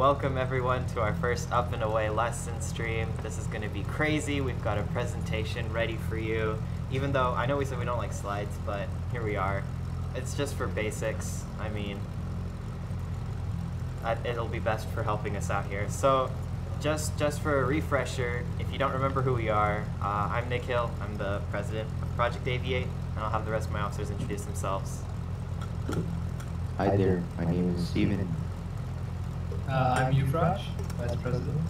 welcome everyone to our first Up and Away lesson stream. This is going to be crazy. We've got a presentation ready for you. Even though I know we said we don't like slides, but here we are. It's just for basics. I mean, it'll be best for helping us out here. So, just just for a refresher, if you don't remember who we are, uh, I'm Nikhil. I'm the president of Project Aviate, and I'll have the rest of my officers introduce themselves. Hi there, my name is Steven. Uh, I'm Yuvraj, Vice President.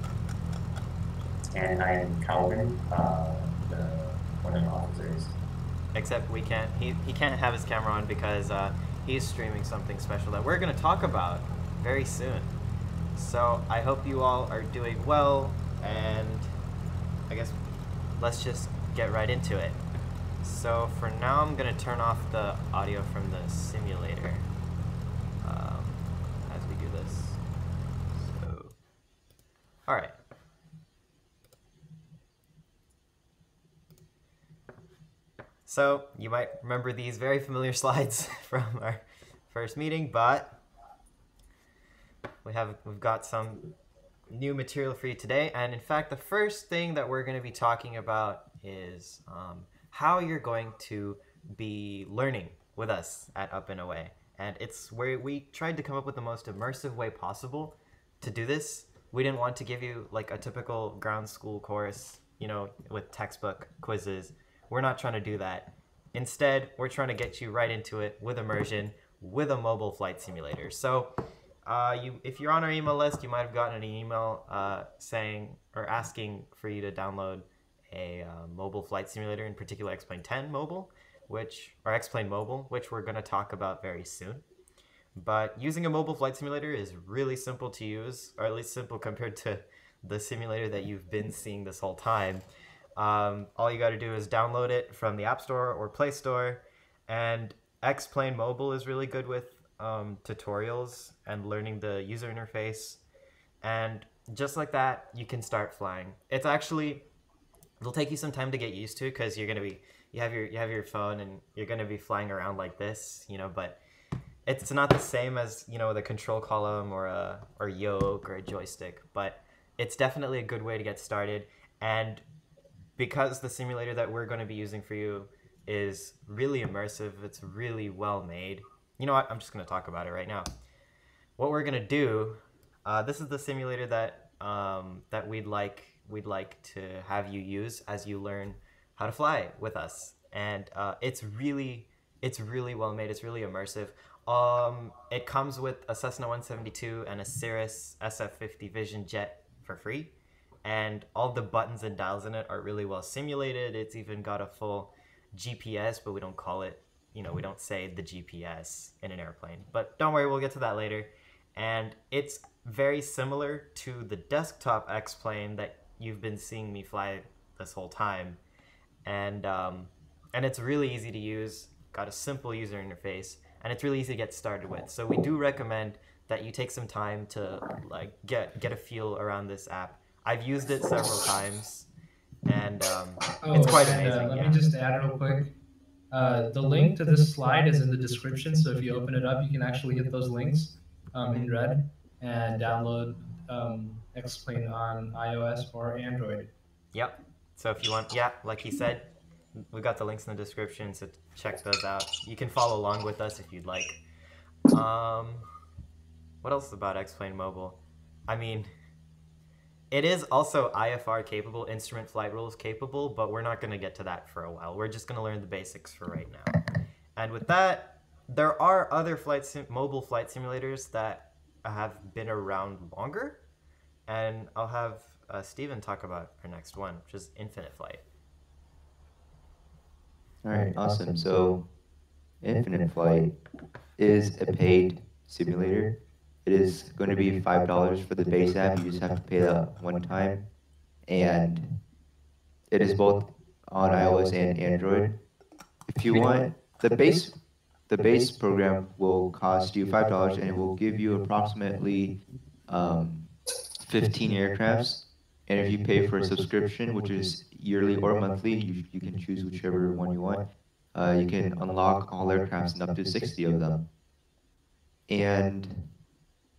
And I am Calvin, uh, the one of the officers. Except we can't. He he can't have his camera on because uh, he's streaming something special that we're going to talk about very soon. So I hope you all are doing well, and I guess let's just get right into it. So for now, I'm going to turn off the audio from the simulator um, as we do this. So, all right. So you might remember these very familiar slides from our first meeting, but we have we've got some new material for you today. And in fact, the first thing that we're going to be talking about is um, how you're going to be learning with us at Up and Away. And it's where we tried to come up with the most immersive way possible to do this. We didn't want to give you like a typical ground school course, you know, with textbook quizzes. We're not trying to do that. Instead, we're trying to get you right into it with immersion with a mobile flight simulator. So, uh, you if you're on our email list, you might have gotten an email uh, saying or asking for you to download a uh, mobile flight simulator, in particular X-Plane 10 mobile, which or X-Plane mobile, which we're going to talk about very soon. But using a mobile flight simulator is really simple to use, or at least simple compared to the simulator that you've been seeing this whole time. Um, all you got to do is download it from the App Store or Play Store, and X-Plane Mobile is really good with um, tutorials and learning the user interface. And just like that, you can start flying. It's actually it'll take you some time to get used to because you're gonna be you have your you have your phone and you're gonna be flying around like this, you know. But it's not the same as you know the control column or a or yoke or a joystick. But it's definitely a good way to get started. And because the simulator that we're going to be using for you is really immersive, it's really well made you know what? I'm just going to talk about it right now. What we're going to do, uh, this is the simulator that um, that we'd like we'd like to have you use as you learn how to fly with us, and uh, it's really it's really well made. It's really immersive. Um, it comes with a Cessna 172 and a Cirrus SF50 Vision Jet for free, and all the buttons and dials in it are really well simulated. It's even got a full GPS, but we don't call it you know, we don't say the GPS in an airplane. But don't worry, we'll get to that later. And it's very similar to the desktop X plane that you've been seeing me fly this whole time. And um, and it's really easy to use, got a simple user interface, and it's really easy to get started with. So we do recommend that you take some time to like get get a feel around this app. I've used it several times, and um, Oh, it's quite and, amazing. Uh, let yeah. me just add real quick. Uh, the link to this slide is in the description, so if you open it up, you can actually hit those links um, in red and download um, X-Plane on iOS or Android. Yep. So if you want, yeah, like he said, we got the links in the description, so check those out. You can follow along with us if you'd like. Um, what else about X-Plane Mobile? I mean, it is also IFR capable, instrument flight rules capable, but we're not going to get to that for a while. We're just going to learn the basics for right now. And with that, there are other flight mobile flight simulators that have been around longer, and I'll have uh, Steven talk about our next one, which is Infinite Flight. All right, awesome. So, Infinite Flight is a paid simulator. It is going to be five dollars for the base app. You just have to pay that one time, and it is both on iOS and Android. If you want the base, the base program will cost you five dollars, and it will give you approximately um, fifteen aircrafts. And if you pay for a subscription, which is yearly or monthly, you, you can choose whichever one you want. Uh, you can unlock all aircrafts and up to 60 of them. And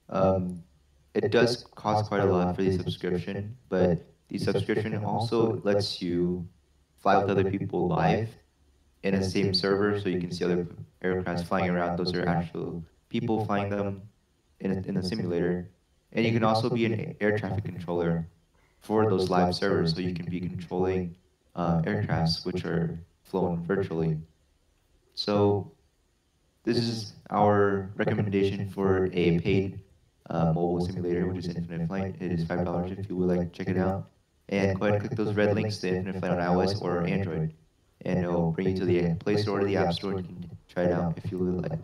um, it does cost quite a lot for the subscription, but the subscription also lets you fly with other people live in the same server, so you can see other aircrafts flying around. Those are actual people flying them in a, in the simulator, and you can also be an air traffic controller for those live servers, so you can be controlling uh, aircrafts which are flown virtually. So this is our recommendation for a paid uh, mobile simulator, which is Infinite Flight. It is five dollars if you would like to check it out. And go ahead and click those red links to Infinite Flight on iOS or Android, and it'll bring you to the Play Store or the App Store. You can try it out if you would like.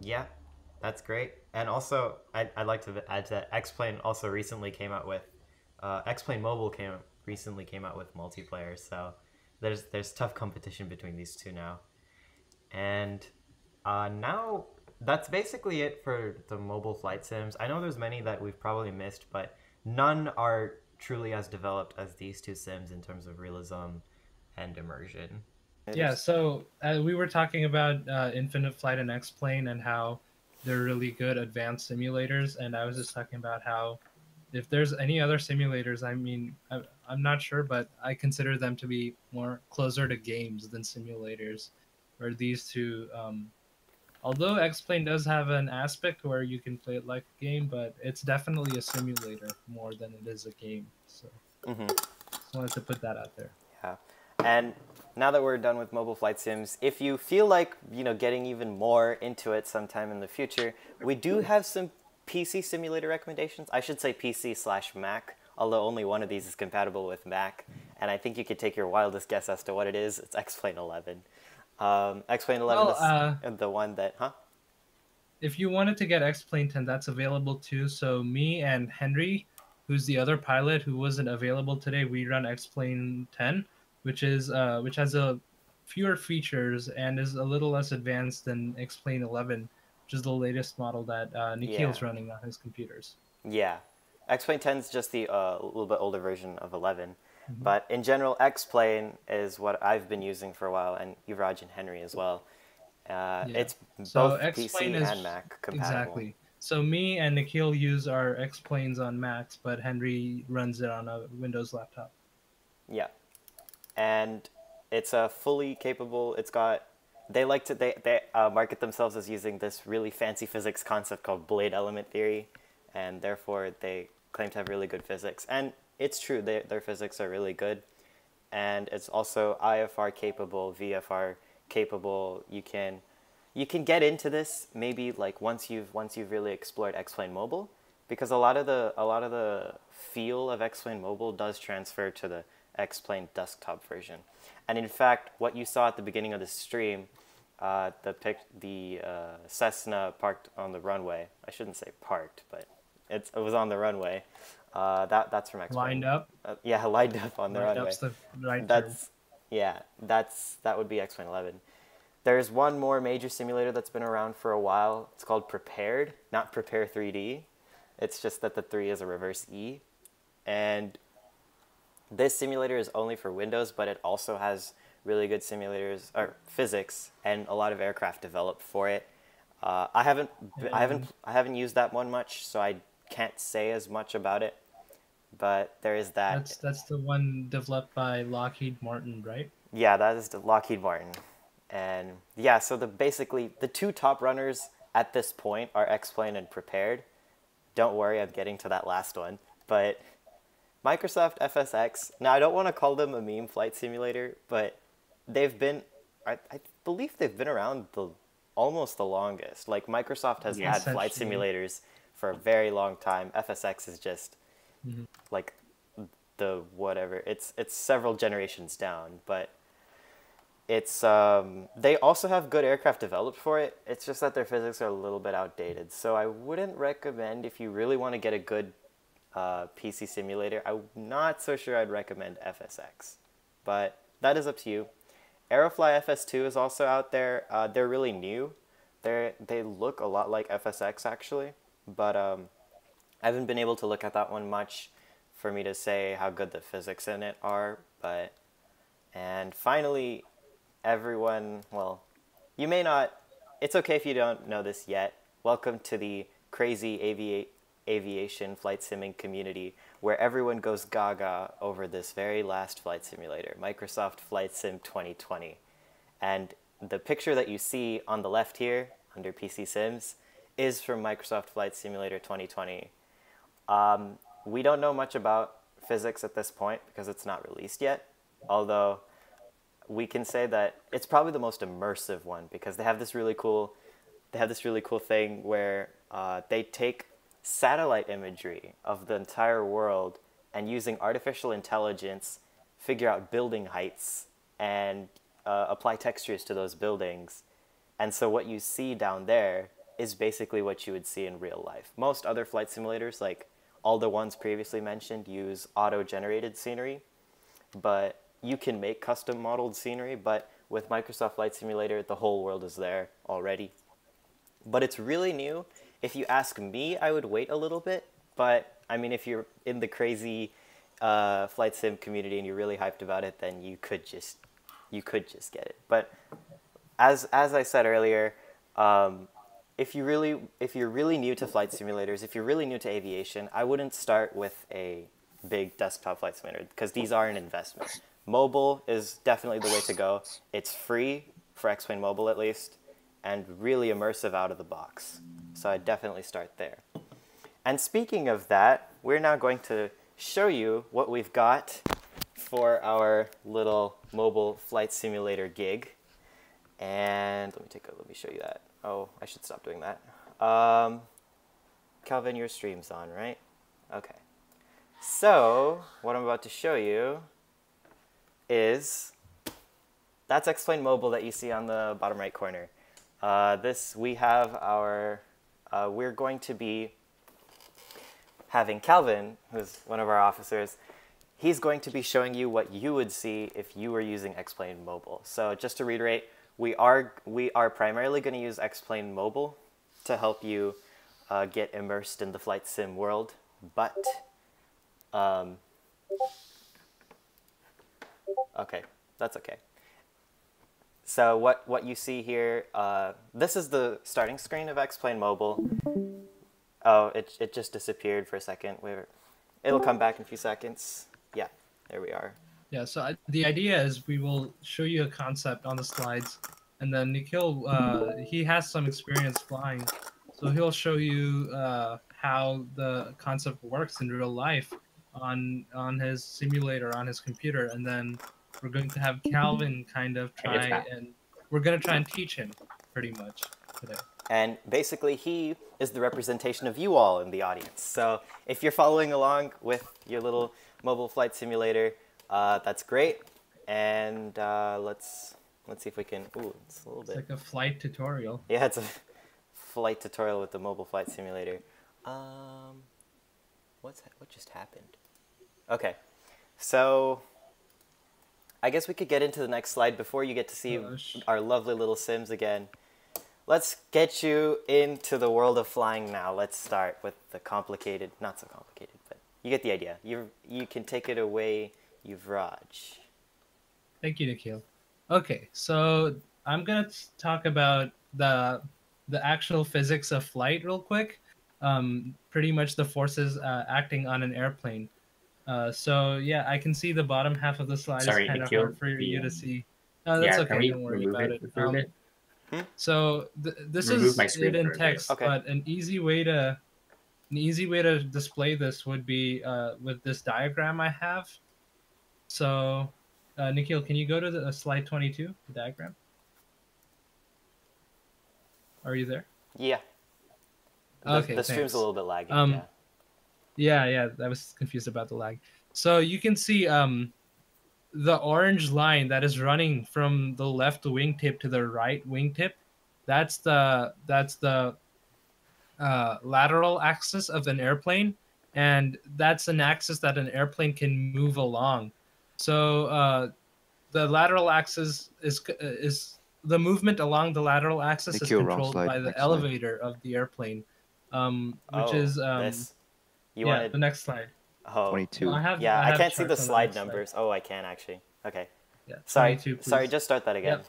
Yeah, that's great. And also, I'd, I'd like to add to that. X-Plane also recently came out with, uh, X-Plane Mobile came recently came out with multiplayer. So there's there's tough competition between these two now. And uh, now that's basically it for the mobile flight sims. I know there's many that we've probably missed, but none are truly as developed as these two sims in terms of realism and immersion. Yeah, so uh, we were talking about uh, Infinite Flight and X Plane and how they're really good advanced simulators, and I was just talking about how if there's any other simulators, I mean, I, I'm not sure, but I consider them to be more closer to games than simulators, where these two um, Although X-Plane does have an aspect where you can play it like a game, but it's definitely a simulator more than it is a game. So Mm-hmm. just wanted to put that out there. Yeah. And now that we're done with mobile flight sims, if you feel like, you know, getting even more into it sometime in the future, we do have some PC simulator recommendations. I should say PC slash Mac, although only one of these is compatible with Mac. And I think you could take your wildest guess as to what it is. It's X-Plane 11. Um, X-Plane 11 Well, is uh, the one that, huh? If you wanted to get X-Plane 10, that's available too. So me and Henry, who's the other pilot who wasn't available today, we run X-Plane 10, which is uh, which has a fewer features and is a little less advanced than X-Plane 11, which is the latest model that uh, Nikhil's Yeah. running on his computers. Yeah. X-Plane 10 is just the uh, little bit older version of 11. Mm-hmm. But in general, X-Plane is what I've been using for a while, and Yuvraj and Henry as well. Uh, Yeah. It's So both X-Plane PC is and Mac compatible. Exactly. So me and Nikhil use our X planes on Macs, but Henry runs it on a Windows laptop. Yeah. And it's a fully capable, it's got, they like to, they, they uh, market themselves as using this really fancy physics concept called blade element theory, and therefore they claim to have really good physics. And it's true, they, their physics are really good. And it's also IFR capable, VFR capable. You can, you can get into this maybe like once you've once you've really explored X-Plane Mobile, because a lot of the a lot of the feel of X-Plane Mobile does transfer to the X-Plane desktop version. And in fact, what you saw at the beginning of the stream, uh, the pic, the uh, Cessna parked on the runway. I shouldn't say parked, but it's, it was on the runway. Uh, that that's from X-Plane. Lined up. Uh, yeah, lined up on the Lined runway. up's the right term. That's yeah, that's that would be X-Plane 11. There's one more major simulator that's been around for a while. It's called Prepar3D, not Prepare 3D. It's just that the 3 is a reverse E. And this simulator is only for Windows, but it also has really good simulators or physics and a lot of aircraft developed for it. Uh, I haven't I haven't I haven't used that one much, so I can't say as much about it. But there is that. That's that's the one developed by Lockheed Martin, right? Yeah, that is the Lockheed Martin. And yeah, so the basically the two top runners at this point are X-Plane and Prepar3D. Don't worry, I'm getting to that last one. But Microsoft FSX. Now I don't want to call them a meme flight simulator, but they've been I, I believe they've been around the almost the longest. Like Microsoft has Yeah, had flight essentially. simulators for a very long time. FSX is just Mhm. like the whatever. It's it's several generations down, but it's um, they also have good aircraft developed for it. It's just that their physics are a little bit outdated. So I wouldn't recommend if you really want to get a good uh, PC simulator. I'm not so sure I'd recommend FSX, but that is up to you. Aerofly FS2 is also out there. Uh, they're really new. They they look a lot like FSX actually, but um, I haven't been able to look at that one much for me to say how good the physics in it are. But and finally, everyone, well, you may not. It's okay if you don't know this yet. Welcome to the crazy avi- aviation flight simming community where everyone goes gaga over this very last flight simulator, Microsoft Flight Sim 2020. And the picture that you see on the left here under PC Sims is from Microsoft Flight Simulator 2020. Um, we don't know much about physics at this point because it's not released yet, although we can say that it's probably the most immersive one because they have this really cool they have this really cool thing where uh, they take satellite imagery of the entire world and using artificial intelligence figure out building heights and uh, apply textures to those buildings and so what you see down there is basically what you would see in real life most other flight simulators like all the ones previously mentioned use auto-generated scenery but you can make custom modeled scenery, but with Microsoft Flight Simulator, the whole world is there already. But it's really new. If you ask me, I would wait a little bit. But I mean, if you're in the crazy uh, flight sim community and you're really hyped about it, then you could just you could just get it. But as as I said earlier, um, if you really if you're really new to flight simulators, if you're really new to aviation, I wouldn't start with a big desktop flight simulator because these are an investment. Mobile is definitely the way to go. It's free for X-Plane Mobile at least, and really immersive out of the box. So I definitely start there. And speaking of that, we're now going to show you what we've got for our little mobile flight simulator gig. And let me take a let me show you that. Oh, I should stop doing that. Um, Calvin, your stream's on, right? Okay. So, what I'm about to show you is that's X-Plane Mobile that you see on the bottom right corner. Uh, this, we have our, uh, we're going to be having Calvin, who's one of our officers, he's going to be showing you what you would see if you were using X-Plane Mobile. So just to reiterate, we are, we are primarily going to use X-Plane Mobile to help you uh, get immersed in the flight sim world, but um, Okay, that's okay. So what, what you see here, uh, this is the starting screen of X-Plane Mobile. Oh, it, it just disappeared for a second. It'll come back in a few seconds. Yeah, there we are. Yeah, so I, the idea is we will show you a concept on the slides, and then Nikhil, uh, he has some experience flying, so he'll show you uh, how the concept works in real life on on his simulator on his computer, and then we're going to have Calvin kind of try and we're going to try and teach him pretty much today. And basically, he is the representation of you all in the audience. So if you're following along with your little mobile flight simulator, uh, that's great. And uh, let's let's see if we can. Ooh, it's a little it's bit. like a flight tutorial. Yeah, it's a flight tutorial with the mobile flight simulator. Um, what's what just happened? Okay, so I guess we could get into the next slide before you get to see Gosh. our lovely little Sims again. Let's get you into the world of flying now. Let's start with the complicated, not so complicated, but you get the idea. You you can take it away, Yuvraj. Thank you, Nikhil. Okay, so I'm gonna talk about the the actual physics of flight real quick. Um, pretty much the forces uh, acting on an airplane. Uh, so yeah, I can see the bottom half of the slide Sorry, is kind of hard for the, you um, to see. Uh, that's yeah, okay. Don't worry about it? it. Um, it? So th- this Remove is my it in for a bit. text, Okay. but an easy way to an easy way to display this would be uh, with this diagram I have. So, uh, Nikhil, can you go to the uh, slide twenty-two, the diagram? Are you there? Yeah. The, Okay, the stream's thanks. a little bit laggy. Um, yeah. Yeah, yeah, I was confused about the lag. So you can see um, the orange line that is running from the left wingtip to the right wingtip. That's the that's the uh, lateral axis of an airplane, and that's an axis that an airplane can move along. So uh, the lateral axis is is the movement along the lateral axis is controlled slide, by the next slide. elevator of the airplane, um, which oh, is um, this. You yeah, wanted. the next slide. oh. 22. I have, Yeah, I, have can't see the slide next numbers. Oh, I can actually. Okay. Yeah, Sorry. 22, Sorry. Just start that again.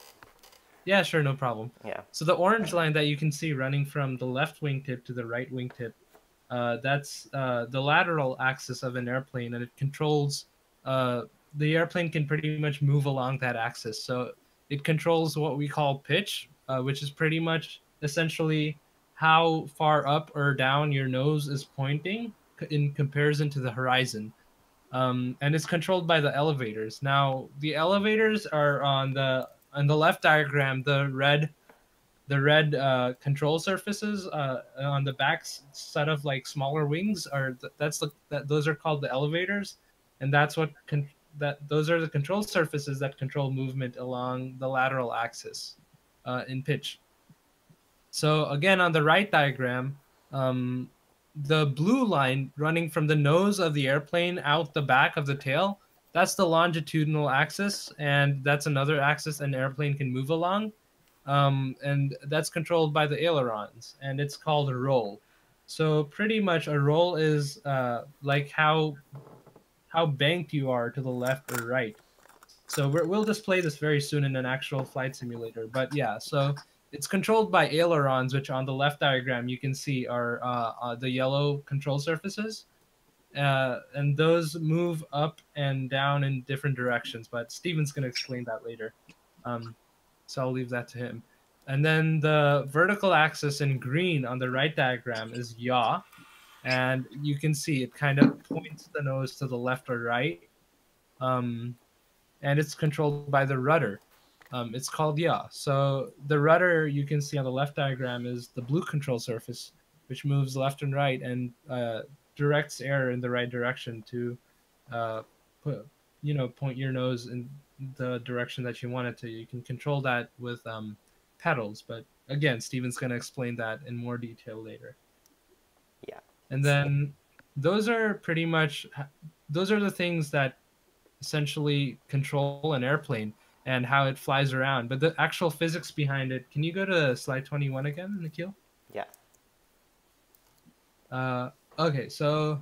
Yeah, sure, no problem. Yeah. So the orange line that you can see running from the left wingtip to the right wingtip, Uh, that's uh, the lateral axis of an airplane, and it controls. Uh, the airplane can pretty much move along that axis, so it controls what we call pitch, uh, which is pretty much essentially how far up or down your nose is pointing in comparison to the horizon. Um, and it's controlled by the elevators. Now, the elevators are on the on the left diagram. The red, the red uh, control surfaces uh, on the back set of like smaller wings are that's the that those are called the elevators, and that's what that those are the control surfaces that control movement along the lateral axis uh, in pitch. So again, on the right diagram, um, the blue line running from the nose of the airplane out the back of the tail, that's the longitudinal axis, and that's another axis an airplane can move along. Um, and that's controlled by the ailerons, and it's called a roll. So pretty much a roll is uh, like how how banked you are to the left or right. So we will display this very soon in an actual flight simulator. But yeah, so it's controlled by ailerons, which on the left diagram you can see are uh, uh, the yellow control surfaces. Uh, and those move up and down in different directions, but Steven's going to explain that later. Um, so I'll leave that to him. And then the vertical axis in green on the right diagram is yaw. And you can see it kind of points the nose to the left or right. Um, and it's controlled by the rudder. Um, it's called yaw. So the rudder you can see on the left diagram is the blue control surface, which moves left and right and uh, directs air in the right direction to, uh, put, you know, point your nose in the direction that you want it to. You can control that with um, pedals, but again, Steven's going to explain that in more detail later. Yeah. And then those are pretty much those are the things that essentially control an airplane and how it flies around. But the actual physics behind it, can you go to slide 21 again, Nikhil? Yeah. Uh, okay, so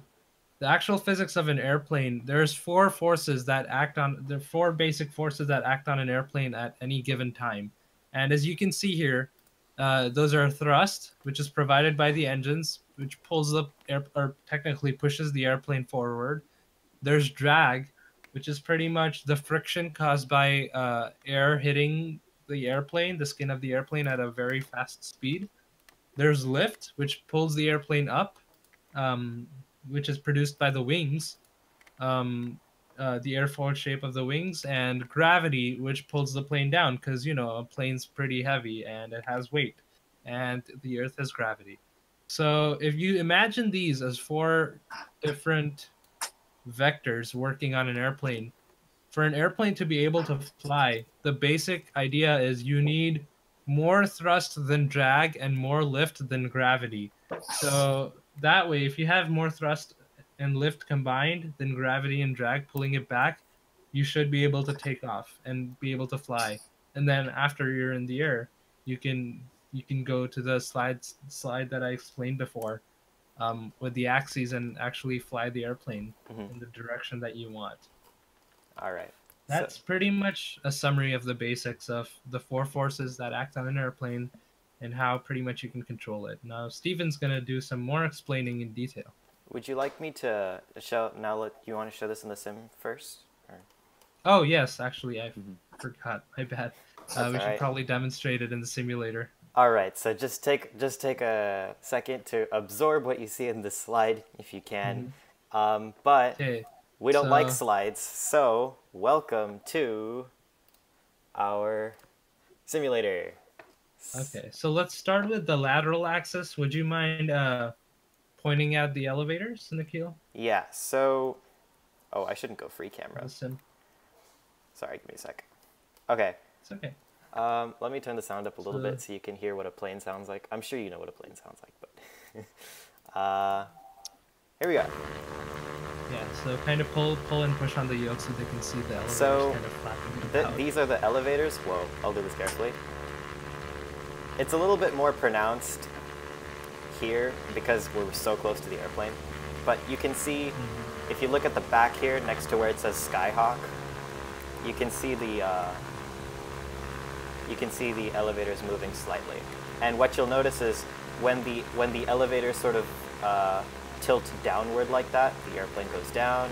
the actual physics of an airplane, there's four forces that act on, there are four basic forces that act on an airplane at any given time. And as you can see here, uh, those are thrust, which is provided by the engines, which pulls the air, or technically pushes the airplane forward. There's drag, which is pretty much the friction caused by uh, air hitting the airplane, the skin of the airplane at a very fast speed. There's lift, which pulls the airplane up, um, which is produced by the wings, um, uh, the airfoil shape of the wings, and gravity, which pulls the plane down because, you know, a plane's pretty heavy and it has weight, and the Earth has gravity. So if you imagine these as four different vectors working on an airplane. For an airplane to be able to fly, the basic idea is you need more thrust than drag and more lift than gravity. So that way, if you have more thrust and lift combined than gravity and drag pulling it back, you should be able to take off and be able to fly. And then after you're in the air, you can you can go to the slides slide that I explained before um, with the axes and actually fly the airplane Mhm. in the direction that you want. All right. That's So, pretty much a summary of the basics of the four forces that act on an airplane and how pretty much you can control it. Now, Steven's going to do some more explaining in detail. would you like me to show now? Let you want to show this in the sim first? Or? Oh, yes, actually, I Mhm. forgot. My bad. Uh, we should alright. probably demonstrate it in the simulator. All right. So just take just take a second to absorb what you see in this slide, if you can. Um, but Okay. we don't like slides, so welcome to our simulator. Okay, so let's start with the lateral axis. Would you mind uh, pointing out the elevators, Nikhil? Yeah. So, oh, I shouldn't go free camera. sim- Sorry, give me a sec. Okay. It's okay. Um, let me turn the sound up a little bit so you can hear what a plane sounds like. I'm sure you know what a plane sounds like, but uh, here we go. Yeah, so kind of pull pull and push on the yoke so they can see the elevators So, kind of flapping Th- these are the elevators. Whoa, I'll do this carefully. It's a little bit more pronounced here because we're so close to the airplane. But you can see, Mhm. if you look at the back here next to where it says Skyhawk, you can see the uh, you can see the elevators moving slightly. And what you'll notice is when the when the elevators sort of uh, tilt downward like that, the airplane goes down,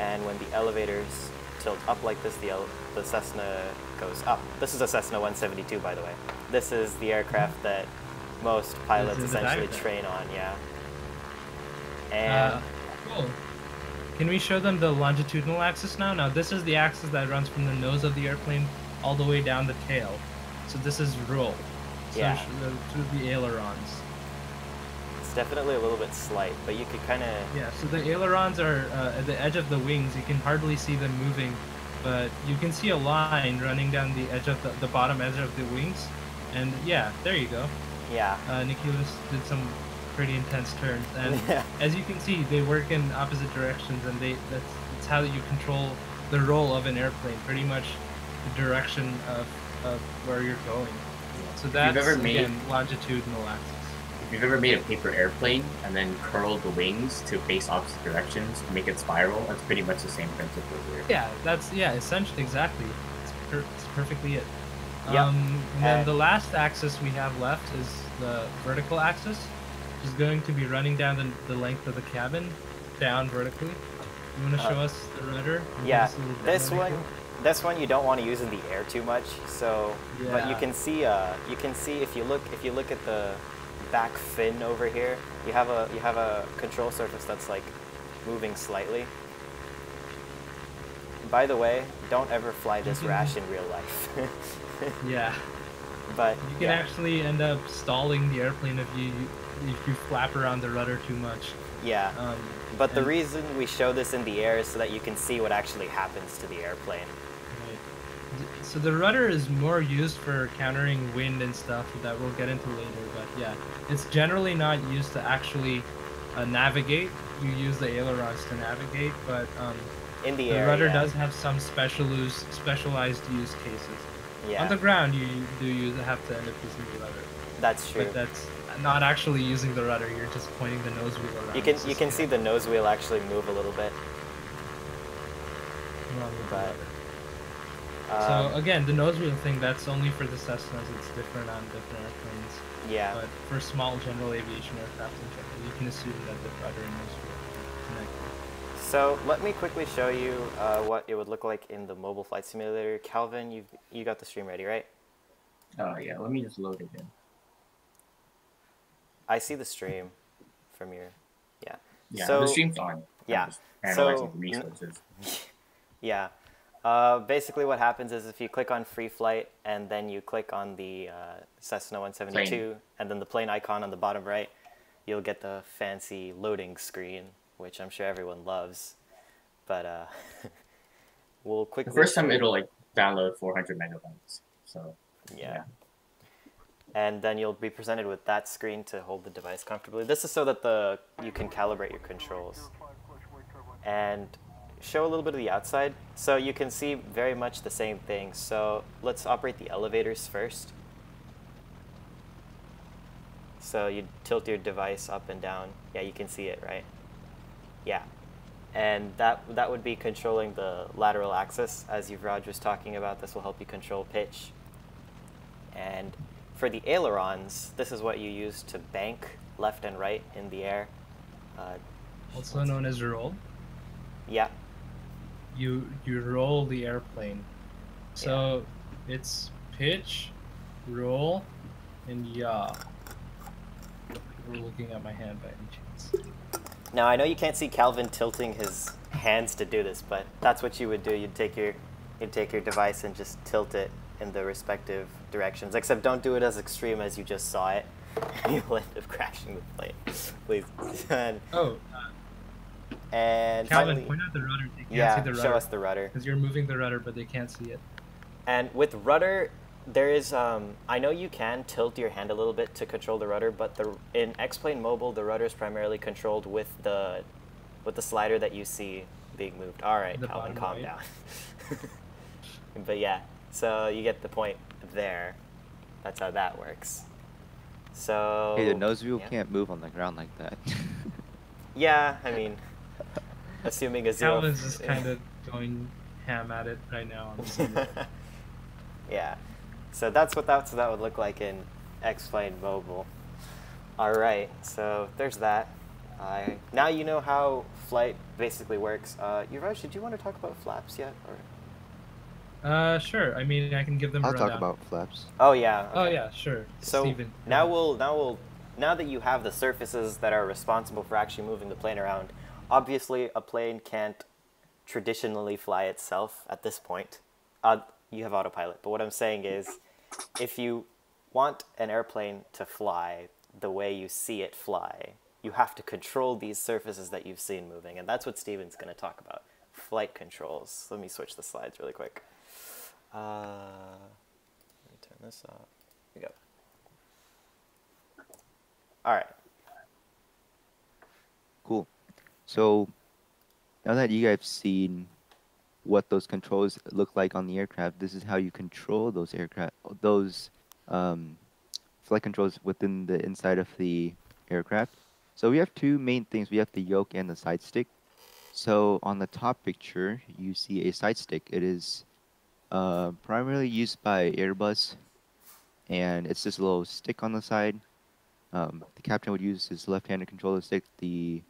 and when the elevators tilt up like this, the the Cessna goes up. This is a Cessna 172, by the way. This is the aircraft that most pilots essentially train on. Yeah. And Uh, cool. Can we show them the longitudinal axis now? Now this is the axis that runs from the nose of the airplane all the way down the tail. So this is roll. So Yeah. through the ailerons. it's definitely a little bit slight, but you could kind of Yeah. So the ailerons are uh, at the edge of the wings. You can hardly see them moving, but you can see a line running down the edge of the, the bottom edge of the wings. And yeah, there you go. yeah. Uh, Nikilis did some pretty intense turns, and Yeah. as you can see, they work in opposite directions, and they that's, that's how you control the roll of an airplane. Pretty much the direction of, of where you're going. So that's you've ever made again longitudinal axis. if you've ever made a paper airplane and then curled the wings to face opposite directions to make it spiral, that's pretty much the same principle here. Yeah, that's yeah, essentially exactly. It's, per- it's perfectly it. Yep. Um, and then And- the last axis we have left is the vertical axis, which is going to be running down the, the length of the cabin, down vertically. You want to Uh, show us the rudder? Give Yeah, us this demo, one, Nico? This one you don't want to use in the air too much. So, but you can see, uh, you can see if you look, if you look at the back fin over here, you have a, you have a control surface that's like moving slightly. By the way, don't ever fly this rash in real life. Yeah, but you can yeah, actually end up stalling the airplane if you if you flap around the rudder too much. yeah. Um, But the reason we show this in the air is so that you can see what actually happens to the airplane. So the rudder is more used for countering wind and stuff that we'll get into later. But yeah, it's generally not used to actually uh, navigate. You use the ailerons to navigate, but um, In the, the air, rudder yeah. does have some special use, specialized use cases. Yeah, On the ground, you do use have to end up using the rudder, that's true. but that's not actually using the rudder. You're just pointing the nose wheel around. You can you can see the nose wheel actually move a little bit. but. Um, so again, the nose wheel thing that's only for the Cessnas. It's different on different airplanes. yeah, But for small general aviation aircraft in general, you can assume that the rudder and nose wheel are connected. So let me quickly show you uh, what it would look like in the mobile flight simulator. Calvin, you you got the stream ready, right? Oh yeah, let me just load it in. I see the stream from your, yeah, Yeah, So- the stream's on. I'm yeah, just analyzing so- the resources. yeah. Uh, basically, what happens is if you click on free flight and then you click on the uh, Cessna 172 and then the plane icon on the bottom right, you'll get the fancy loading screen, which I'm sure everyone loves. But uh, we'll The quickly. first time it'll like download 400 megabytes. So Yeah. And then you'll be presented with that screen to hold the device comfortably. This is so that the you can calibrate your controls. And show a little bit of the outside. So you can see very much the same thing. So let's operate the elevators first. So you tilt your device up and down. Yeah, you can see it, right? Yeah. And that that would be controlling the lateral axis, as Yuvraj was talking about. This will help you control pitch. And for the ailerons, this is what you use to bank left and right in the air. Uh, Also known as roll. yeah, You you roll the airplane. So it's pitch, roll, and yaw. We're looking at my hand by any chance. Now I know you can't see Calvin tilting his hands to do this, but that's what you would do. You'd take your you'd take your device and just tilt it in the respective directions. Except don't do it as extreme as you just saw it. You'll end up crashing the plane. Please. And, Oh, uh, and Calvin, finally, point out the rudder. They can't yeah, see the show us the rudder. Because you're moving the rudder, but they can't see it. And with rudder, there is um, I know you can tilt your hand a little bit to control the rudder, but the in X-Plane Mobile, the rudder is primarily controlled with the with the slider that you see being moved. All right, The Calvin, calm right. down. but yeah, so you get the point there. That's how that works. So Hey, the nose wheel yeah. can't move on the ground like that. Yeah, I mean, assuming a zero. Calvin's just kind of going ham at it right now on the yeah. So that's what that's what that would look like in X-Plane Mobile. All right, so there's that. I now you know how flight basically works. Uh, Yuvraj, did you want to talk about flaps yet? Or... Uh, sure. I mean, I can give them. I'll talk rundown. about flaps. Oh yeah. Oh yeah, sure. So Steven, now we'll now we'll now that you have the surfaces that are responsible for actually moving the plane around. Obviously, a plane can't traditionally fly itself at this point. Uh, you have autopilot, but what I'm saying is, if you want an airplane to fly the way you see it fly, you have to control these surfaces that you've seen moving, and that's what Steven's going to talk about. Flight controls. Let me switch the slides really quick. Uh, let me turn this off. Here we go. All right. Cool. So now that you guys have seen what those controls look like on the aircraft, this is how you control those aircraft, those um, flight controls within the inside of the aircraft. So we have two main things. We have the yoke and the side stick. So on the top picture, you see a side stick. It is uh, primarily used by Airbus, and it's a little stick on the side. Um, the captain would use his left hand to control the stick. The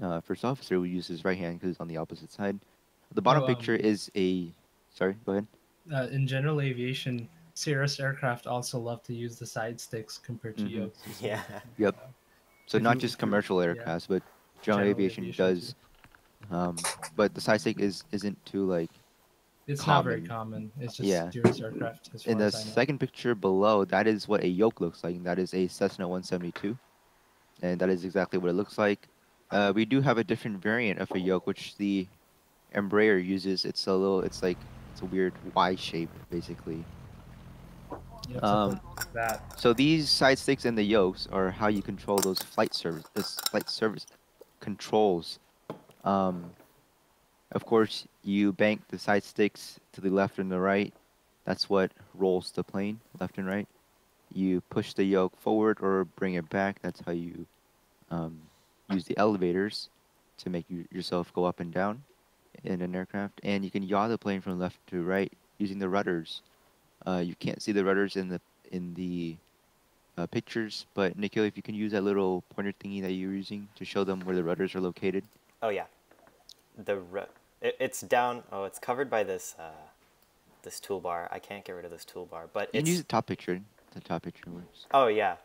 uh, first officer would use his right hand because it's on the opposite side. The bottom Oh, um, picture is a. Sorry, go ahead. uh, in general aviation, Cirrus aircraft also love to use the side sticks compared to Mhm. yokes. Yeah. Yep. So If not you- just if you- commercial yeah. but general, aviation, does. Um, but the side stick is isn't too like. It's not very common. common. It's just Yeah. Cirrus aircraft. As far In the as I know. second picture below, that is what a yoke looks like. and That is a Cessna 172, and that is exactly what it looks like. Uh, we do have a different variant of a yoke, which the Embraer uses. It's a little. It's like it's a weird Y shape, basically. Yeah, um, like that. So these side sticks and the yokes are how you control those flight service, this flight service controls. Um, of course, you bank the side sticks to the left and the right. That's what rolls the plane, left and right. You push the yoke forward or bring it back. That's how you um, use the elevators to make you, yourself go up and down in an aircraft. And you can yaw the plane from left to right using the rudders. Uh, you can't see the rudders in the in the uh, pictures, but Nikhil, if you can use that little pointer thingy that you're using to show them where the rudders are located. Oh yeah. The ru- it, it's down. Oh, it's covered by this uh, this toolbar. I can't get rid of this toolbar, but You can use the top picture. The top picture works. oh yeah.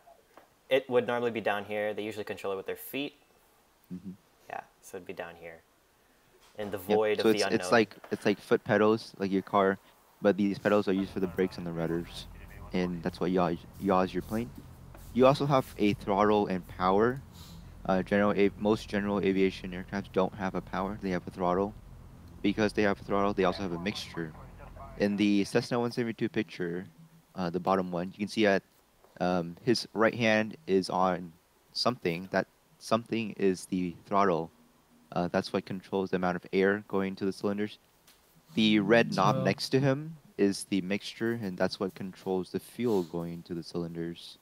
It would normally be down here. They usually control it with their feet. Mhm. Yeah, so it'd be down here. In the Yep, void So of it's the unknown. it's like it's like foot pedals, like your car, but these pedals are used for the brakes and the rudders, and that's what yaws yaws your plane. You also have a throttle and power. Uh, general a- most general aviation aircraft don't have a power; they have a throttle. Because they have a throttle, they also have a mixture. In the Cessna 172 picture, uh, the bottom one, you can see that um, his right hand is on something. That something is the throttle. Uh, that's what controls the amount of air going to the cylinders. The red knob So- next to him is the mixture, and that's what controls the fuel going to the cylinders.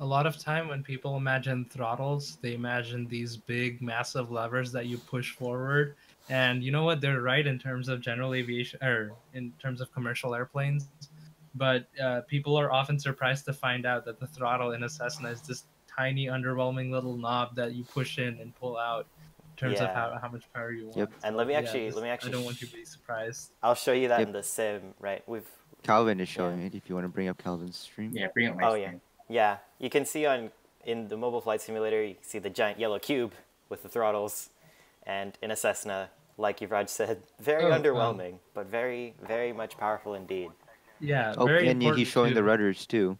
A lot of time when people imagine throttles, they imagine these big, massive levers that you push forward. And you know what? They're right in terms of general aviation or in terms of commercial airplanes. But uh, people are often surprised to find out that the throttle in a Cessna is this tiny, underwhelming little knob that you push in and pull out in terms Yeah. of how, how much power you want. Yep. And let me actually- this- let me actually I don't want you to be surprised. I'll show you that Yep. in the sim. Right. We've Calvin is showing it. If you want to bring up Calvin's stream. Yeah, bring up my Oh, yeah. Yeah, you can see on in the mobile flight simulator, you can see the giant yellow cube with the throttles, and in a Cessna, like Yuvraj said, very Oh, um, underwhelming, but very, very much powerful indeed. Yeah, Oh, very and he's showing the rudders too.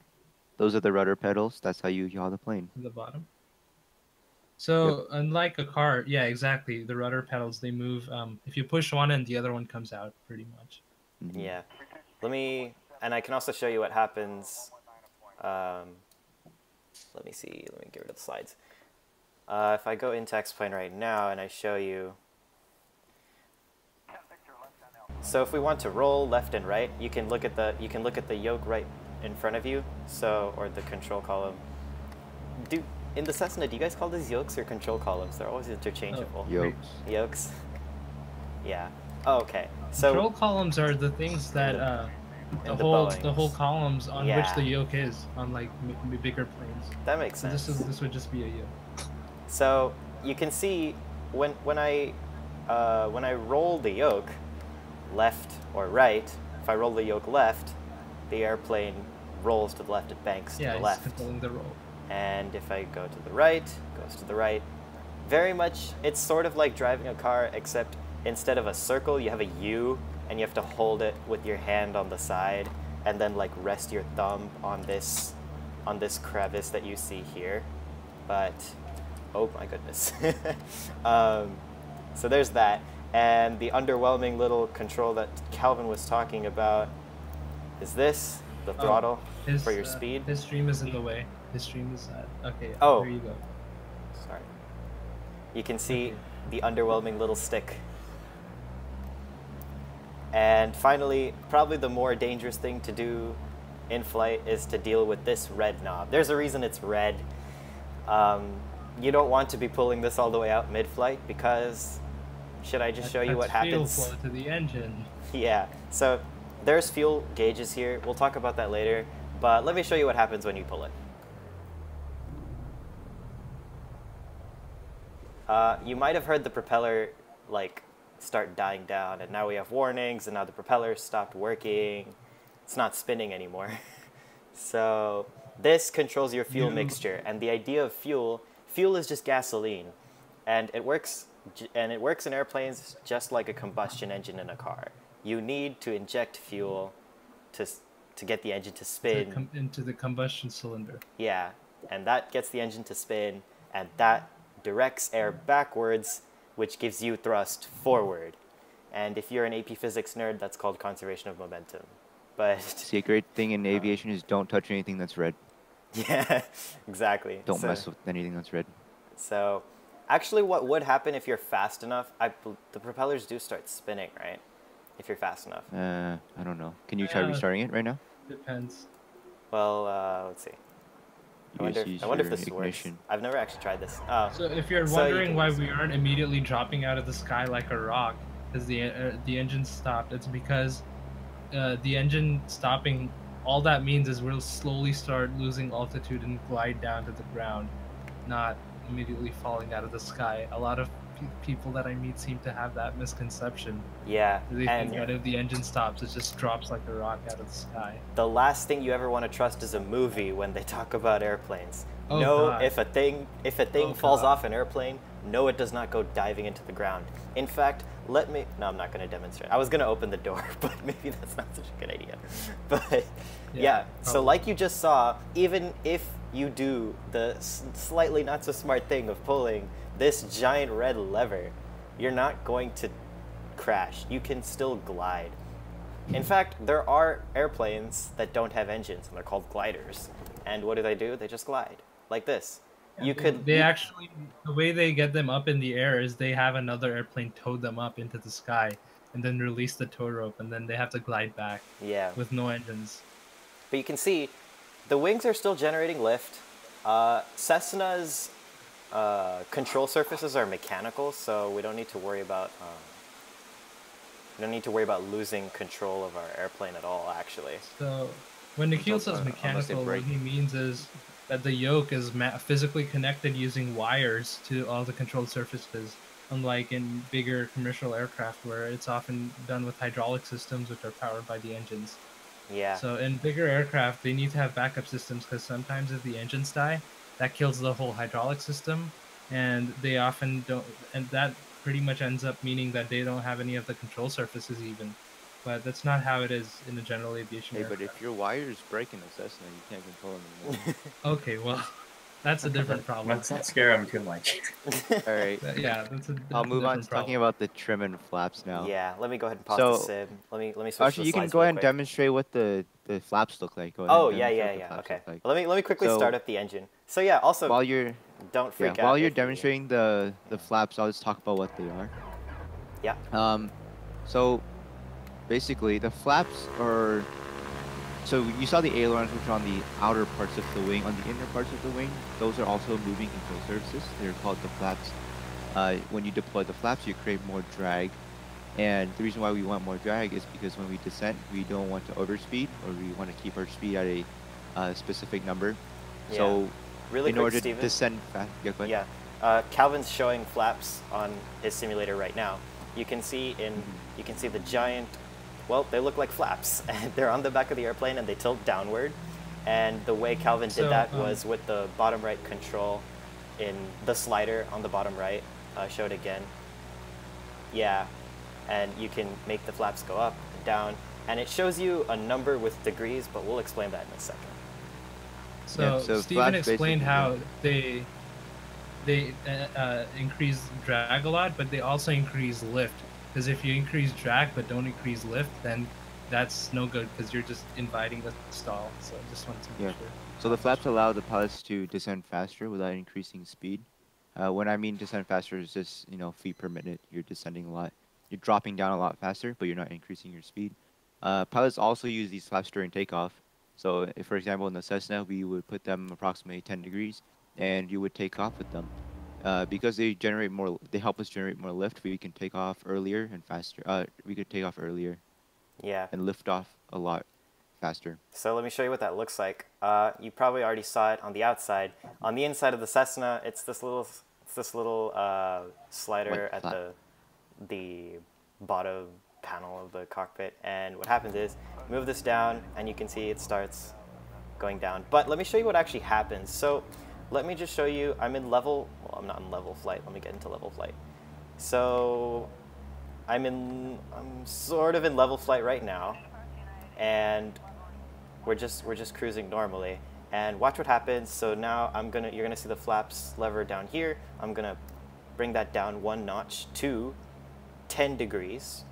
Those are the rudder pedals. That's how you yaw the plane. the bottom. So unlike a car, yeah, exactly. The rudder pedals they move. Um, if you push one and the other one comes out, pretty much. Mhm. Yeah, let me, and I can also show you what happens. Um, let me see. Let me get rid of the slides. Uh, if I go into X-Plane right now and I show you. So if we want to roll left and right, you can look at the you can look at the yoke right in front of you. So or the control column. Do in the Cessna, do you guys call these yokes or control columns? They're always interchangeable. Yokes. Yokes. Yeah. Oh, okay. So Control columns are the things that uh, the in the whole Boeings. the whole columns on which the yoke is on like m- m- bigger planes. That makes So sense. this is this would just be a yoke. So you can see when when I uh, when I roll the yoke left or right, if I roll the yoke left, the airplane rolls to the left, it banks to Yeah, the he's left. controlling the roll. And if I go to the right, it goes to the right. Very much, it's sort of like driving a car, except instead of a circle, you have a U, and you have to hold it with your hand on the side, and then like rest your thumb on this, on this crevice that you see here. But, oh my goodness. um, so there's that, and the underwhelming little control that Calvin was talking about is this, the Oh, throttle His, for your uh, speed. His stream is in the way. His stream is at. Okay. Oh. There you go. Sorry. You can see Okay. the underwhelming little stick. And finally, probably the more dangerous thing to do in flight is to deal with this red knob. There's a reason it's red. Um, you don't want to be pulling this all the way out mid-flight because, should I just That- show you what happens? flow to the engine. Yeah, so there's fuel gauges here. We'll talk about that later, but let me show you what happens when you pull it. Uh, you might have heard the propeller like start dying down, and now we have warnings, and now the propeller stopped working. It's not spinning anymore. so this controls your fuel mixture, and the idea of fuel, fuel is just gasoline, and it works, and it works in airplanes just like a combustion engine in a car. You need to inject fuel to to get the engine to to spin. com- into the combustion cylinder. Yeah, and that gets the engine to spin, and that directs air backwards, which gives you thrust forward. And if you're an AP Physics nerd, that's called conservation of momentum. But See, a great thing in uh, aviation is don't touch anything that's red. yeah, exactly. Don't so, mess with anything that's red. So, actually, what would happen if you're fast enough? I, the propellers do start spinning, right? If you're fast enough. Uh, I don't know. Can you try Uh, restarting it right now? Depends. Well, uh, let's see. I wonder, just use I wonder if your this ignition. works. I've never actually tried this. Oh, So if you're So you wondering can why we aren't immediately dropping out of the sky like a rock because the uh, the engine stopped, it's because uh, the engine stopping. All that means is we'll slowly start losing altitude and glide down to the ground, not immediately falling out of the sky. A lot of pe- people that I meet seem to have that misconception. yeah. They and think if the engine stops, it just drops like a rock out of the sky. the last thing you ever want to trust is a movie when they talk about airplanes. Oh, no, God. if a thing if a thing Oh, falls God. off an airplane, no, it does not go diving into the ground. In fact, let me. No, I'm not going to demonstrate. I was going to open the door, but maybe that's not such a good idea. But yeah, Yeah, so like you just saw, even if you do the slightly not so smart thing of pulling this giant red lever, you're not going to crash. You can still glide. In fact, there are airplanes that don't have engines and they're called gliders. And what do they do? They just glide like this. You They- could They actually, the way they get them up in the air is they have another airplane tow them up into the sky, and then release the tow rope, and then they have to glide back yeah. with no engines. But you can see the wings are still generating lift. Uh, Cessna's uh, control surfaces are mechanical, so we don't need to worry about um, we don't need to worry about losing control of our airplane at all. Actually, So when Nikhil Unless- says unless they mechanical, what he means is that the yoke is ma- physically connected using wires to all the controlled surfaces, unlike in bigger commercial aircraft where it's often done with hydraulic systems which are powered by the engines. yeah. So in bigger aircraft, they need to have backup systems because sometimes if the engines die, that kills the whole hydraulic system, and they often don't. And that pretty much ends up meaning that they don't have any of the control surfaces even. But that's not how it is in a general aviation Hey, but if your wires break in a Cessna, you can't control them anymore. Okay, well, that's a different problem. Let's not scare him too much. All right. That- yeah, that's a. I'll move on different to talking about the trim and flaps now. Yeah, let me go ahead and pause So- the sim. Let me let me switch. Actually, the you can go ahead and demonstrate what the, the flaps look like. Go ahead Oh yeah, yeah, demonstrate what the yeah. Okay. look like. Let me let me quickly So- start up the engine. So yeah, also While you're don't yeah, freak out. while you're if you- demonstrating the the flaps, I'll just talk about what they are. Yeah. Um, so basically the flaps are. So you saw the ailerons, which are on the outer parts of the wing. On the inner parts of the wing, those are also moving control surfaces. They're called the flaps. Uh, when you deploy the flaps, you create more drag, And the reason why we want more drag is because when we descend, we don't want to overspeed, or we want to keep our speed at a uh, specific number. Yeah. So Really in quick, order Steven. to descend fast, yeah, go ahead. Yeah. Uh, Calvin's showing flaps on his simulator right now. You can see in Mm-hmm. you can see the giant. Well, they look like flaps, they're on the back of the airplane, and they tilt downward. And the way Calvin did So, that um, was with the bottom right control, in the slider on the bottom right. Uh, show it again. Yeah, and you can make the flaps go up and down, and it shows you a number with degrees, but we'll explain that in a second. So, Yeah, so Stephen explained how they they uh, uh, increase drag a lot, but they also increase lift. Because if you increase drag but don't increase lift, then that's no good because you're just inviting the stall. So I just wanted to make Yeah. sure. So the flaps allow the pilots to descend faster without increasing speed. Uh, when I mean descend faster, is just you know feet per minute. You're descending a lot. You're dropping down a lot faster, but you're not increasing your speed. Uh, pilots also use these flaps during takeoff. So, if, for example, in the Cessna, we would put them approximately 10 degrees, and you would take off with them. Uh, because they generate more, they help us generate more lift. We can take off earlier and faster. Uh, we could take off earlier Yeah. and lift off a lot faster. So let me show you what that looks like. Uh, you probably already saw it on the outside. On the inside of the Cessna, it's this little, it's this little uh, slider White at flap. the, the bottom panel of the cockpit. And what happens is, move this down, and you can see it starts going down. But let me show you what actually happens. So let me just show you. I'm in level. Well, I'm not in level flight. Let me get into level flight. So I'm in. I'm sort of in level flight right now, and we're just we're just cruising normally. And watch what happens. So now I'm gonna you're gonna see the flaps lever down here. I'm gonna bring that down one notch to 10 degrees,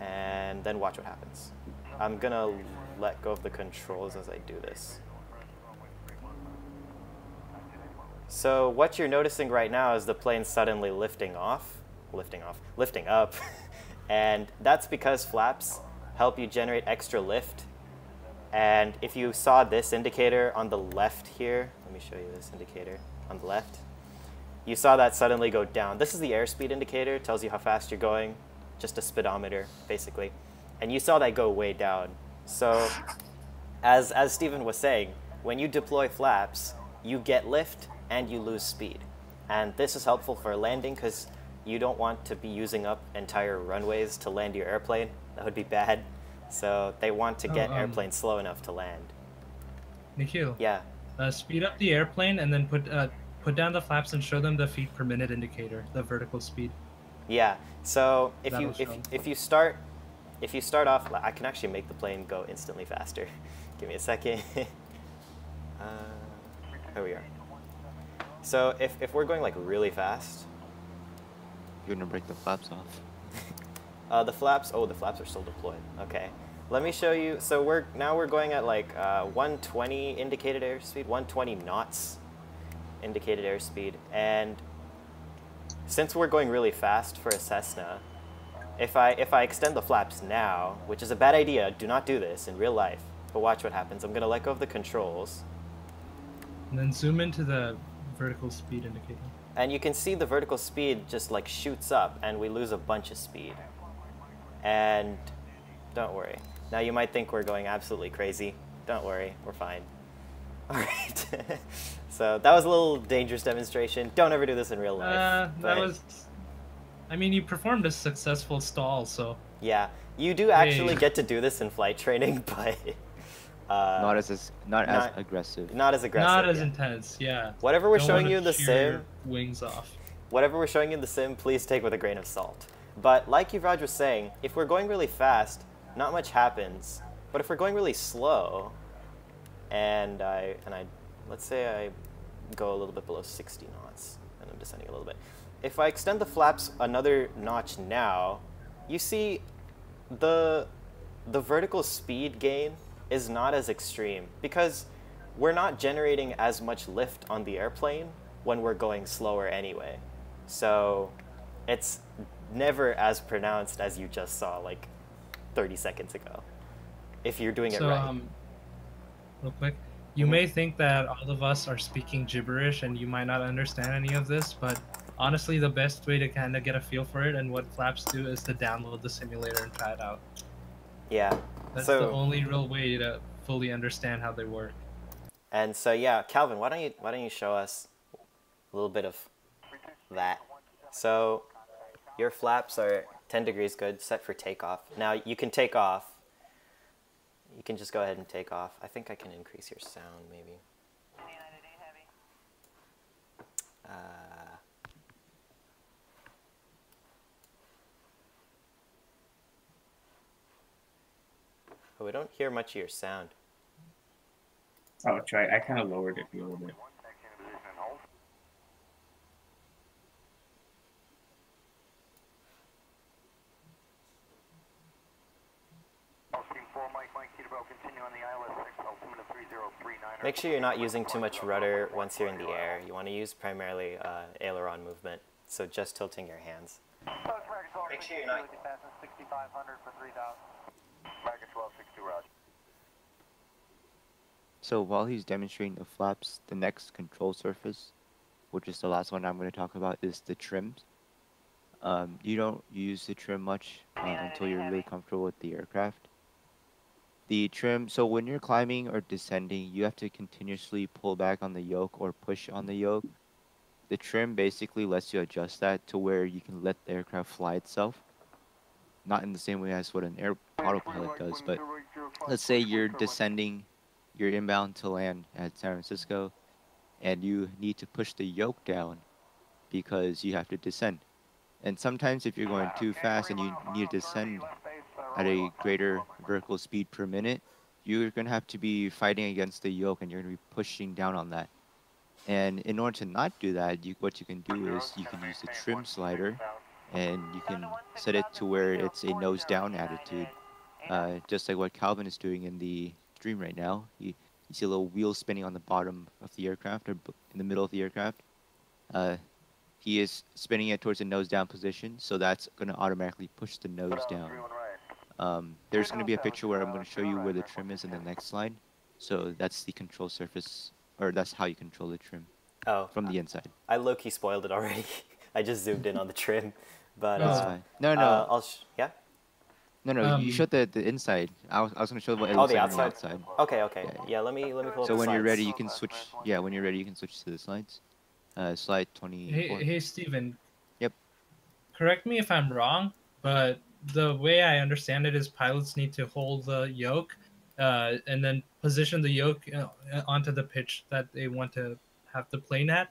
and then watch what happens. I'm gonna let go of the controls as I do this. So what you're noticing right now is the plane suddenly lifting off, lifting off, lifting up, and that's because flaps help you generate extra lift. And if you saw this indicator on the left here, let me show you this indicator on the left. You saw that suddenly go down. This is the airspeed indicator, tells you how fast you're going, just a speedometer basically. And you saw that go way down. So as as Stephen was saying, when you deploy flaps, you get lift and you lose speed. And this is helpful for landing because you don't want to be using up entire runways to land your airplane. That would be bad. So they want to Oh, get um, airplanes slow enough to land. Nikhil, Yeah. uh, speed up the airplane and then put uh, put down the flaps and show them the feet per minute indicator, the vertical speed. Yeah. So if you That'll if, show. if you start if you start off, I can actually make the plane go instantly faster. Give me a second. uh, here we are. So if, if we're going like really fast, You're gonna break the flaps off. uh, the flaps. Oh, the flaps are still deployed. Okay. Let me show you. So we're now we're going at like uh, 120 indicated airspeed, 120 knots indicated airspeed, and since we're going really fast for a Cessna, if I if I extend the flaps now, which is a bad idea, do not do this in real life. But watch what happens. I'm gonna let go of the controls, And then zoom into the vertical speed indicator. and you can see the vertical speed just like shoots up, and we lose a bunch of speed. And don't worry. Now you might think we're going absolutely crazy. Don't worry, we're fine. All right. so that was a little dangerous demonstration. Don't ever do this in real life. Uh, that but- was. I mean, you performed a successful stall, so Yeah, you do actually Hey. get to do this in flight training, but uh, not as as not, not- as aggressive. not as aggressive. not as yeah. intense. Yeah. Whatever we're Don't showing you in the sim, Wings off. whatever we're showing you in the sim, please take with a grain of salt. But like Yuvraj was saying, if we're going really fast, not much happens. But if we're going really slow, and I and I, let's say I go a little bit below 60 knots, and I'm descending a little bit. If I extend the flaps another notch now, you see the the vertical speed gain is not as extreme because we're not generating as much lift on the airplane when we're going slower anyway. So it's never as pronounced as you just saw like 30 seconds ago. If you're doing it So, right. um, real quick, you Mhm. may think that all of us are speaking gibberish and you might not understand any of this, but honestly, the best way to kind of get a feel for it and what flaps do is to download the simulator and try it out. Yeah. That's So- the only real way to fully understand how they work. And so yeah, Calvin, why don't you why don't you show us a little bit of that? So your flaps are 10 degrees good, set for takeoff. Now you can take off. You can just go ahead and take off. I think I can increase your sound maybe. Uh, oh, we don't hear much of your sound. Oh, try. I kind of lowered it a little bit. Make sure you're not using too much rudder once you're in the air. You want to use primarily uh, aileron movement, so just tilting your hands. Make sure you're not. So while he's demonstrating the flaps, the next control surface, which is the last one I'm going to talk about, is the trims. Um, you don't use the trim much uh, until you're really comfortable with the aircraft. The trim, so when you're climbing or descending, you have to continuously pull back on the yoke or push on the yoke. The trim basically lets you adjust that to where you can let the aircraft fly itself. Not in the same way as what an air autopilot does, but let's say you're descending you're inbound to land at San Francisco and you need to push the yoke down because you have to descend. And sometimes if you're going too fast and you need to descend at a greater vertical speed per minute, you're going to have to be fighting against the yoke and you're going to be pushing down on that. And in order to not do that, you, what you can do is you can use the trim slider and you can set it to where it's a nose down attitude, uh, just like what Calvin is doing in the dream right now. You, you see a little wheel spinning on the bottom of the aircraft or in the middle of the aircraft. Uh, he is spinning it towards the nose down position, so that's going to automatically push the nose down. Um, there's going to be a picture where I'm going to show you where the trim is in the next slide. So that's the control surface, or that's how you control the trim Oh, from the inside. I low key spoiled it already. I just zoomed in on the trim, but That's uh, fine. No, no, uh, I'll sh- yeah. no, no. you um, showed the, the inside. I was, I was going to show what it Oh, looks the like on the outside? outside. Okay, okay. Yeah, Yeah, let me let me pull up So when you're ready, you can switch. Yeah, when you're ready, you can switch to the slides. Uh, slide 24. Hey, hey, Steven. Yep. Correct me if I'm wrong, but the way I understand it is pilots need to hold the yoke, uh, and then position the yoke uh, onto the pitch that they want to have the plane at,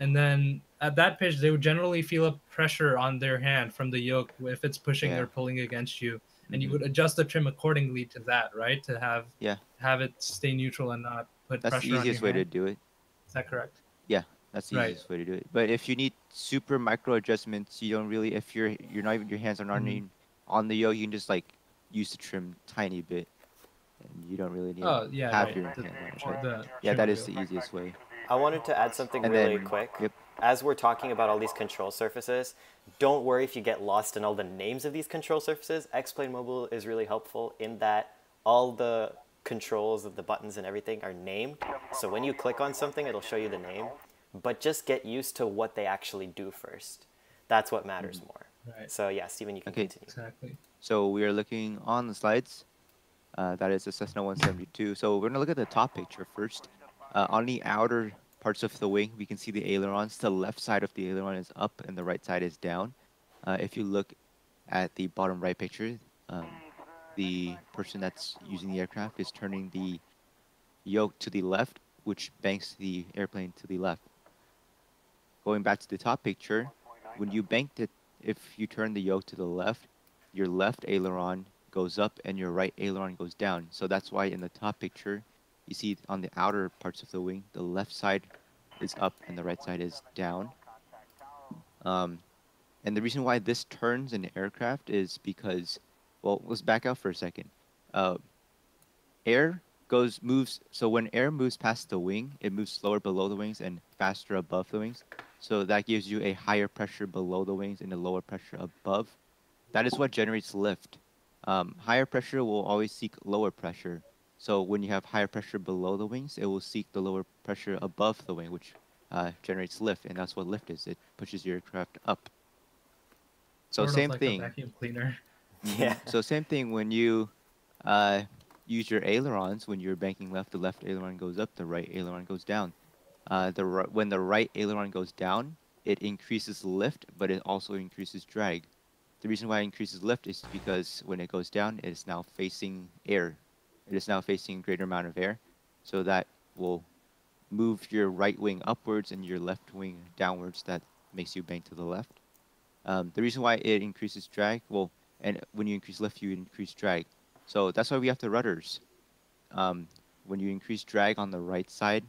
and then at that pitch they would generally feel a pressure on their hand from the yoke if it's pushing Yeah. or pulling against you, and you Mhm. would adjust the trim accordingly to that, right? To have Yeah. have it stay neutral and not put That's pressure the easiest way to do it. Is that correct? Yeah, that's the Right. easiest way to do it. But if you need super micro adjustments, you don't really. If you're you're not even your hands are not Mhm. even on the yoke, you can just like use the trim tiny bit, and you don't really need. Oh yeah, have right. your the- hand on it, the yeah, that is the easiest way. I wanted to add something And really then- quick. yep. As we're talking about all these control surfaces, don't worry if you get lost in all the names of these control surfaces. X-Plane Mobile is really helpful in that all the controls of the buttons and everything are named. So when you click on something, it'll show you the name. But just get used to what they actually do first. That's what matters mm-hmm. more. Right. So yeah, Stephen, you can Okay. continue. Exactly. So we are looking on the slides. Uh, that is the Cessna 172. So we're gonna look at the top picture first. Uh, on the outer parts of the wing, we can see the ailerons. The left side of the aileron is up, and the right side is down. Uh, if you look at the bottom right picture, um, the person that's using the aircraft is turning the yoke to the left, which banks the airplane to the left. Going back to the top picture, when you bank it, if you turn the yoke to the left, your left aileron goes up and your right aileron goes down. So that's why in the top picture, you see on the outer parts of the wing, the left side is up and the right side is down. Um, and the reason why this turns in the aircraft is because, well, let's back out for a second. Uh, air goes moves. So when air moves past the wing, it moves slower below the wings and faster above the wings. So that gives you a higher pressure below the wings and a lower pressure above. That is what generates lift. Um, higher pressure will always seek lower pressure. So when you have higher pressure below the wings, it will seek the lower pressure above the wing, which uh, generates lift, and that's what lift is. It pushes your aircraft up. So Sort of same like thing. A vacuum cleaner. Yeah. So same thing when you uh, use your ailerons. When you're banking left, the left aileron goes up, the right aileron goes down. Uh, the when the right aileron goes down, it increases lift, but it also increases drag. The reason why it increases lift is because when it goes down, it is now facing air. It is now facing a greater amount of air, so that will move your right wing upwards and your left wing downwards. That makes you bank to the left. Um, the reason why it increases drag, well, and when you increase lift, you increase drag. So that's why we have the rudders. Um, when you increase drag on the right side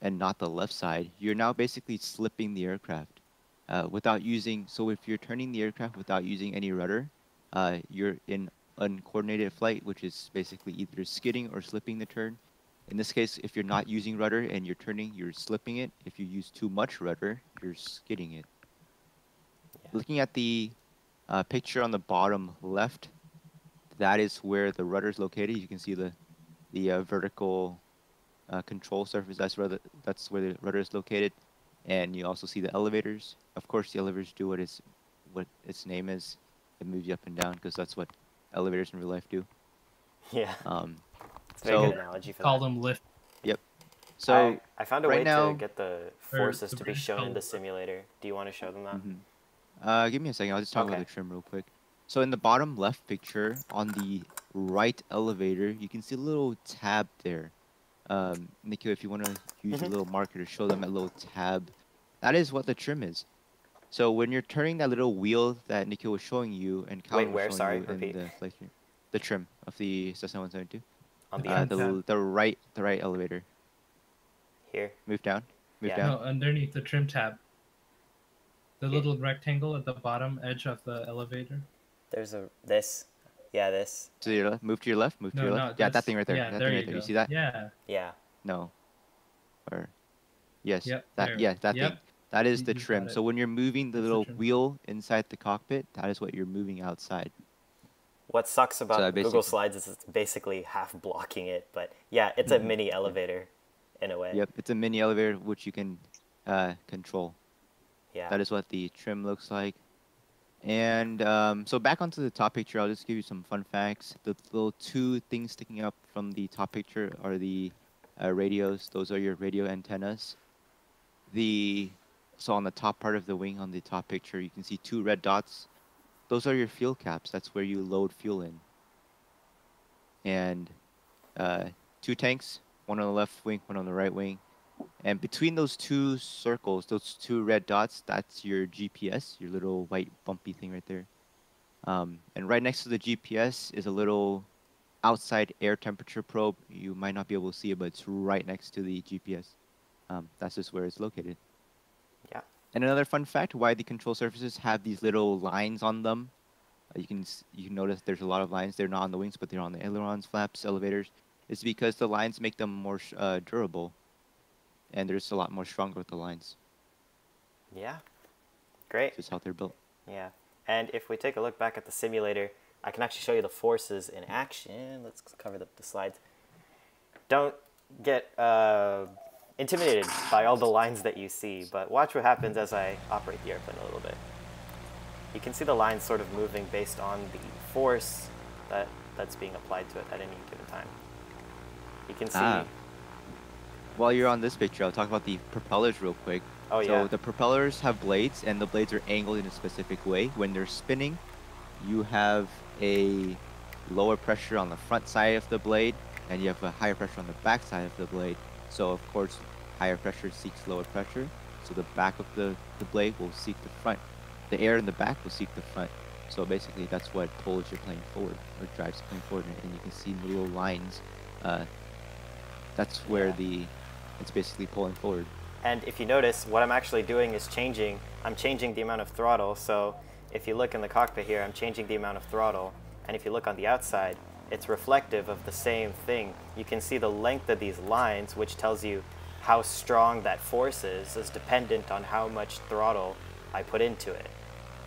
and not the left side, you're now basically slipping the aircraft uh, without using. So if you're turning the aircraft without using any rudder, uh, you're in uncoordinated flight, which is basically either skidding or slipping the turn. In this case, if you're not using rudder and you're turning, you're slipping it. If you use too much rudder, you're skidding it. Looking at the uh, picture on the bottom left, that is where the rudder is located. You can see the the uh, vertical uh, control surface. That's where the, that's where the rudder is located, and you also see the elevators. Of course, the elevators do what its what its name is. It moves you up and down because that's what elevators in real life do. Yeah. Um, It's a good so- analogy for Call that. them lift. Yep. So I, I found a right way now- to get the forces the to be shown in the simulator. Do you want to show them that? Mhm. Uh, give me a second. I'll just talk Okay. about the trim real quick. So in the bottom left picture, on the right elevator, you can see a little tab there. Um, Nikhil, if you want to use a Mhm. little marker to show them a little tab, that is what the trim is. So when you're turning that little wheel that Nikhil was showing you and Calvin was where? showing Sorry, you repeat. in the flight the trim of the Cessna 172, On the uh, end the the right the right elevator. here. Move down. Move Yeah. down. No, underneath the trim tab. The Yeah. little rectangle at the bottom edge of the elevator. There's a this. Yeah, this. To your left. Move to your left. Move to No, your no, left. yeah, that thing right there. Yeah, that there thing you there. go. You see that? Yeah. Yeah. No. Or yes. Yep, that there. yeah, that Yep. thing. That is You- the you trim. So when you're moving the That's little trim. wheel inside the cockpit, that is what you're moving outside. What sucks about that Google Slides is it's basically half blocking it, but yeah, it's a mini elevator in a way. Yep, it's a mini elevator which you can uh, control. Yeah. That is what the trim looks like. And um, so back onto the top picture, I'll just give you some fun facts. The little two things sticking up from the top picture are the uh, radios. Those are your radio antennas. The so on the top part of the wing on the top picture, you can see two red dots. Those are your fuel caps. That's where you load fuel in. And uh, two tanks, one on the left wing, one on the right wing. And between those two circles, those two red dots, that's your GPS, your little white bumpy thing right there. Um, and right next to the GPS is a little outside air temperature probe. You might not be able to see it, but it's right next to the GPS. Um, that's just where it's located. Yeah. And another fun fact: why the control surfaces have these little lines on them. Uh, you can you can notice there's a lot of lines. They're not on the wings, but they're on the ailerons, flaps, elevators. It's because the lines make them more uh, durable, and they're just a lot more stronger with the lines. Yeah. Great. Just how they're built. Yeah. And if we take a look back at the simulator, I can actually show you the forces in action. Let's cover the, the slides. Don't get uh, intimidated by all the lines that you see, but watch what happens as I operate the airplane a little bit. You can see the lines sort of moving based on the force that, that's being applied to it at any given time. You can see. Ah. While you're on this picture, I'll talk about the propellers real quick. Oh, so yeah. the propellers have blades, and the blades are angled in a specific way. When they're spinning, you have a lower pressure on the front side of the blade, and you have a higher pressure on the back side of the blade. So of course, higher pressure seeks lower pressure. So the back of the, the blade will seek the front. The air in the back will seek the front. So basically, that's what pulls your plane forward, or drives the plane forward. And you can see the little lines. Uh, that's where Yeah. the it's basically pulling forward. And if you notice, what I'm actually doing is changing, I'm changing the amount of throttle. So if you look in the cockpit here, I'm changing the amount of throttle. And if you look on the outside, it's reflective of the same thing. You can see the length of these lines, which tells you how strong that force is, is dependent on how much throttle I put into it.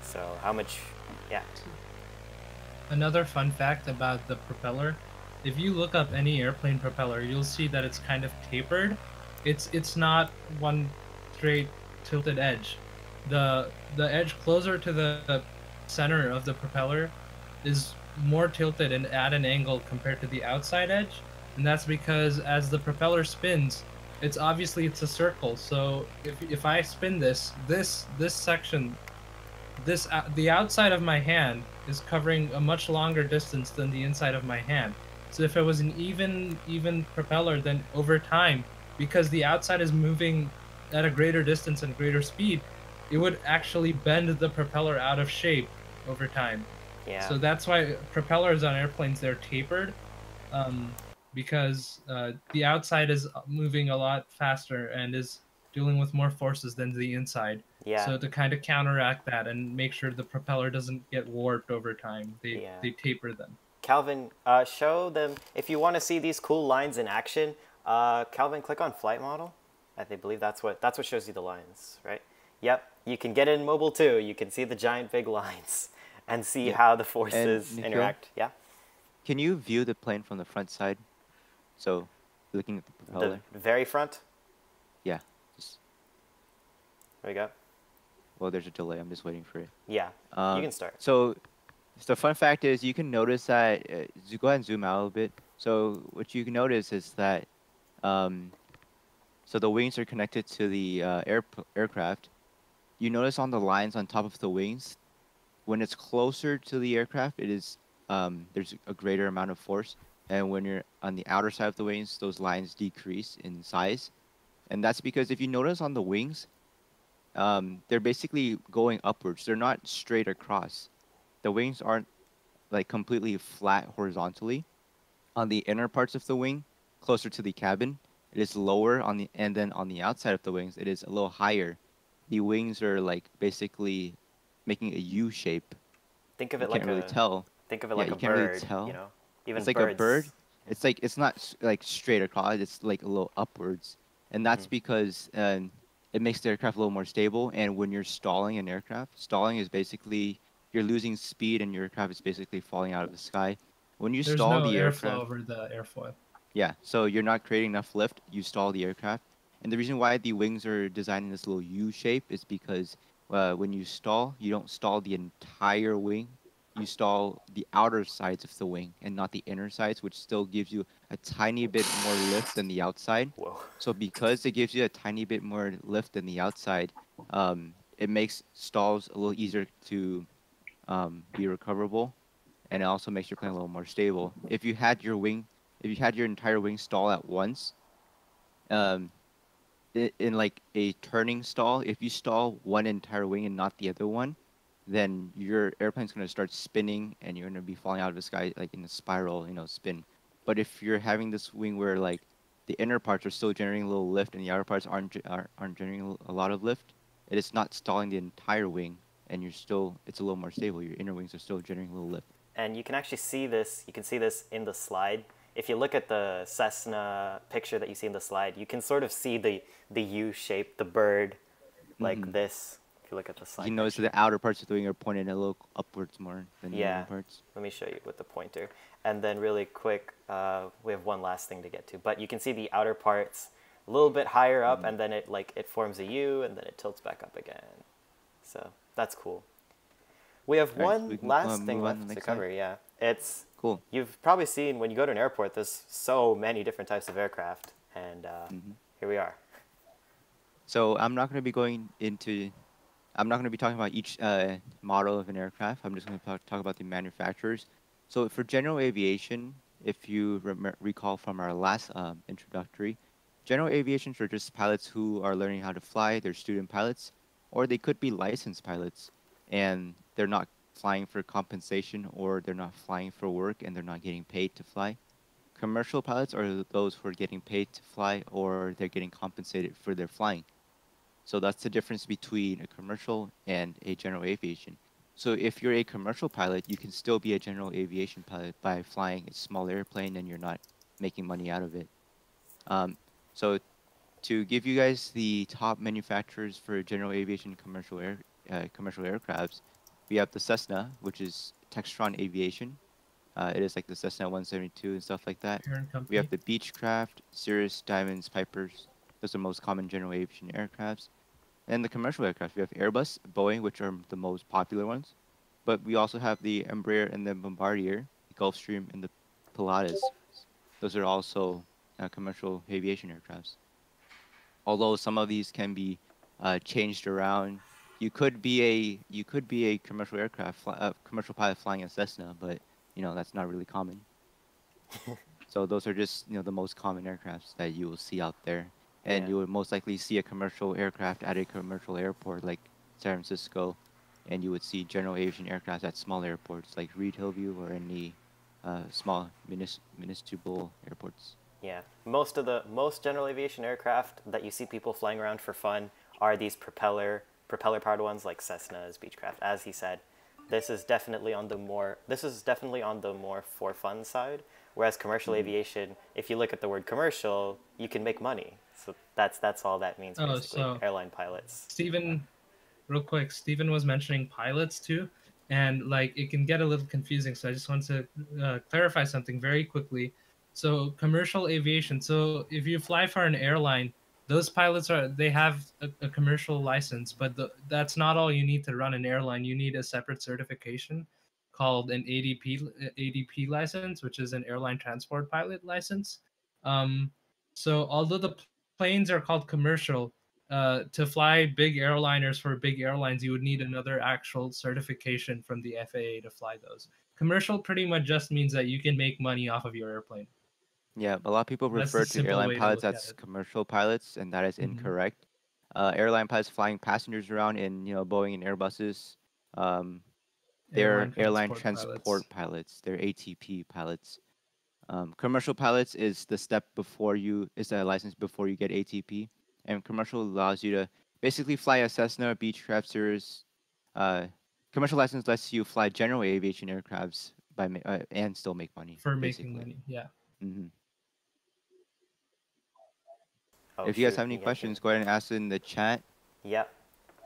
So how much, yeah. Another fun fact about the propeller, if you look up any airplane propeller, you'll see that it's kind of tapered. It's it's not one straight tilted edge. The the edge closer to the center of the propeller is more tilted and at an angle compared to the outside edge, and that's because as the propeller spins, it's obviously it's a circle. So if if I spin this, this this section, this uh, the outside of my hand is covering a much longer distance than the inside of my hand. So if it was an even even propeller, then over time, because the outside is moving at a greater distance and greater speed, it would actually bend the propeller out of shape over time. Yeah. So that's why propellers on airplanes they're tapered, um, because uh, the outside is moving a lot faster and is dealing with more forces than the inside. yeah. So to kind of counteract that and make sure the propeller doesn't get warped over time, they Yeah. they taper them. Calvin, uh, show them if you want to see these cool lines in action. Uh, Calvin, click on flight model. I believe that's what that's what shows you the lines, right? Yep. You can get it in mobile too. You can see the giant big lines and see Yeah. how the forces Nikhil? interact. Yeah. Can you view the plane from the front side? So, looking at the propeller. The very front. Yeah. Just, There we go. well, there's a delay. I'm just waiting for it. Yeah. Um, you can start. So, so the fun fact is, you can notice that. Uh, go ahead and zoom out a little bit. So, what you can notice is that, um, so the wings are connected to the uh, air aircraft. You notice on the lines on top of the wings, when it's closer to the aircraft, it is um, there's a greater amount of force, and when you're on the outer side of the wings, those lines decrease in size, and that's because if you notice on the wings, um, they're basically going upwards. They're not straight across the wings aren't like completely flat horizontally. On the inner parts of the wing, closer to the cabin, it is lower on the and then on the outside of the wings, it is a little higher. The wings are like basically making a U shape. Think of You it like can't really tell. think of it yeah, like you a can't really tell. You know, even it's like birds. a bird. It's like it's not like straight across. It's like a little upwards, and that's Mhm. because um, it makes the aircraft a little more stable. And when you're stalling an aircraft, stalling is basically you're losing speed, and your aircraft is basically falling out of the sky. When you There's stall no the airflow aircraft, over the airfoil. Yeah, so you're not creating enough lift. You stall the aircraft, and the reason why the wings are designed in this little U shape is because uh, when you stall, you don't stall the entire wing. You stall the outer sides of the wing and not the inner sides, which still gives you a tiny bit more lift than the outside. Whoa. So because it gives you a tiny bit more lift than the outside, um, it makes stalls a little easier to um, be recoverable, and it also makes your plane a little more stable. If you had your wing, if you had your entire wing stall at once, um, in like a turning stall, if you stall one entire wing and not the other one, then your airplane's gonna start spinning and you're gonna be falling out of the sky like in a spiral, you know, spin. But if you're having this wing where like the inner parts are still generating a little lift and the outer parts aren't aren't, aren't generating a lot of lift, it is not stalling the entire wing, and you're still it's a little more stable. Your inner wings are still generating a little lift. and you can actually see this you can see this in the slide if you look at the cessna picture that you see in the slide you can sort of see the the u shape the bird like Mhm. this if you look at the slide you notice the outer parts of the wing are pointed a little upwards more than the Yeah. inner parts. let me show you with the pointer and then really quick uh, we have one last thing to get to but you can see the outer parts a little bit higher up Mm-hmm. and then it like it forms a u and then it tilts back up again so that's cool we have Alright, so one we can, last uh, thing move on to left to slide. cover yeah it's Cool. You've probably seen when you go to an airport, there's so many different types of aircraft, and uh, Mhm. here we are. So I'm not going to be going into, I'm not going to be talking about each uh, model of an aircraft. I'm just going to talk, about the manufacturers. So for general aviation, if you rem- recall from our last um, introductory, general aviations are just pilots who are learning how to fly. They're student pilots, or they could be licensed pilots, and they're not flying for compensation, or they're not flying for work, and they're not getting paid to fly. Commercial pilots are those who are getting paid to fly, or they're getting compensated for their flying. So that's the difference between a commercial and a general aviation. So if you're a commercial pilot, you can still be a general aviation pilot by flying a small airplane and you're not making money out of it. Um, so to give you guys the top manufacturers for general aviation commercial air uh, commercial aircrafts, we have the Cessna, which is Textron Aviation. Uh, it is like the Cessna 172 and stuff like that. We have the Beechcraft, Cirrus, Diamonds, Pipers. Those are the most common general aviation aircrafts. And the commercial aircraft, we have Airbus, Boeing, which are the most popular ones. But we also have the Embraer and the Bombardier, the Gulfstream, and the Pilatus. Those are also uh, commercial aviation aircrafts. Although some of these can be uh, changed around, you could be a you could be a commercial aircraft fly, uh, commercial pilot flying a Cessna, but you know that's not really common. so those are just you know the most common aircrafts that you will see out there, and Yeah. you would most likely see a commercial aircraft at a commercial airport like San Francisco, and you would see general aviation aircraft at small airports like Reid-Hillview or any uh, small munis- municipal airports. Yeah, most of the most general aviation aircraft that you see people flying around for fun are these propeller propeller powered ones like Cessnas, Beechcraft. As he said, this is definitely on the more this is definitely on the more for fun side. Whereas commercial Mm-hmm. aviation, if you look at the word commercial, you can make money. So that's that's all that means Oh, basically. so- Airline pilots. Stephen, real quick, Stephen was mentioning pilots too, and like it can get a little confusing. So I just want to uh, clarify something very quickly. So commercial aviation. So if you fly for an airline, those pilots are they have a, a commercial license, but the, that's not all you need to run an airline. You need a separate certification called an ATP ATP license, which is an airline transport pilot license. Um, so although the planes are called commercial, uh, to fly big airliners for big airlines, you would need another actual certification from the FAA to fly those. Commercial pretty much just means that you can make money off of your airplane. Yeah, a lot of people That's refer to airline pilots at as commercial pilots, and that is Mhm. incorrect. Uh, airline pilots flying passengers around in you know Boeing and Airbuses, um, they're airline, transport, pilots. They're ATP pilots. Um, commercial pilots is the step before you is a license before you get ATP, and commercial allows you to basically fly a Cessna, Beechcraft Cirrus. Uh, commercial license lets you fly general aviation aircrafts by uh, and still make money for making money. Yeah. hmm Oh, if you guys have any questions, go ahead and ask in the chat. Yep.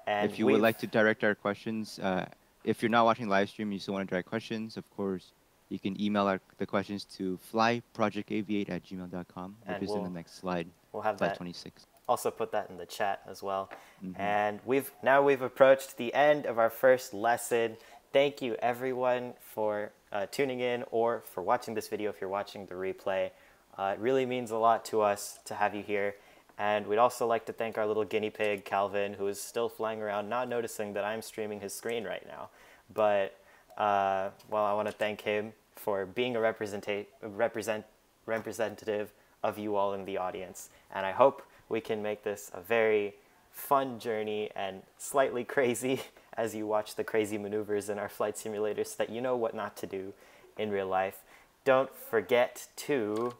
And if you would like to direct our questions, uh, if you're not watching live stream, you still want to direct questions, of course, you can email our, the questions to flyprojectaviate at gmail.com, which And is in the we'll- next slide, we'll have slide that 26. also put that in the chat as well. Mhm. And we've now we've approached the end of our first lesson. Thank you everyone for uh, tuning in or for watching this video if you're watching the replay. Uh, it really means a lot to us to have you here. And we'd also like to thank our little guinea pig, Calvin, who is still flying around, not noticing that I'm streaming his screen right now. But, uh, well, I want to thank him for being a represent- representative of you all in the audience. And I hope we can make this a very fun journey and slightly crazy as you watch the crazy maneuvers in our flight simulators so that you know what not to do in real life. Don't forget to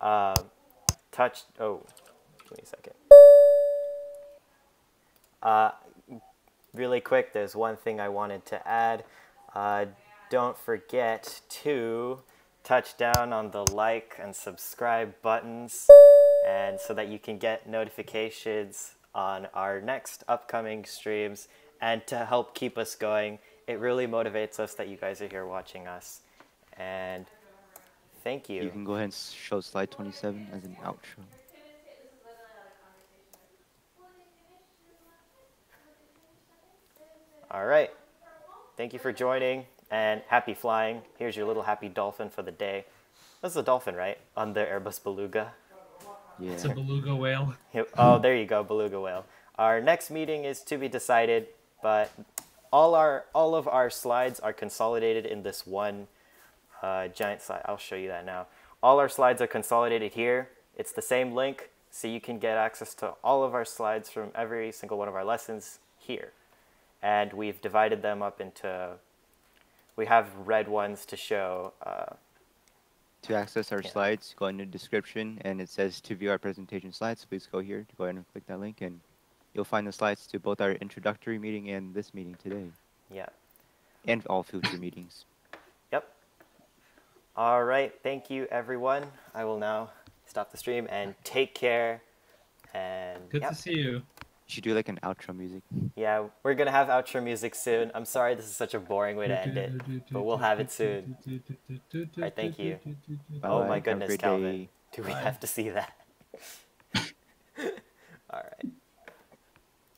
um, touch. Oh, give me a second. Uh, really quick, there's one thing I wanted to add. Uh, don't forget to touch down on the like and subscribe buttons and so that you can get notifications on our next upcoming streams and to help keep us going it really motivates us that you guys are here watching us and thank you, You can go ahead and show slide 27 as an outro. All right thank you for joining and happy flying here's your little happy dolphin for the day that's a dolphin right on the airbus beluga Yeah. It's a beluga whale. Oh, there you go, beluga whale. Our next meeting is to be decided, but all our all of our slides are consolidated in this one uh, giant slide. I'll show you that now. All our slides are consolidated here. It's the same link, so you can get access to all of our slides from every single one of our lessons here. And we've divided them up into. We have red ones to show. Uh, To access our Yeah. slides, go in the description and it says to view our presentation slides. Please go here to go ahead and click that link and you'll find the slides to both our introductory meeting and this meeting today yeah. and all future meetings. Yep. All right. Thank you, everyone. I will now stop the stream and take care. And Good yep. to see you. You should do like an outro music. yeah, we're gonna have outro music soon. I'm sorry this is such a boring way to end it, but we'll have it soon. Alright, thank you. Oh Bye-bye. my goodness, Calvin. day. Do we Bye. have to see that? All right.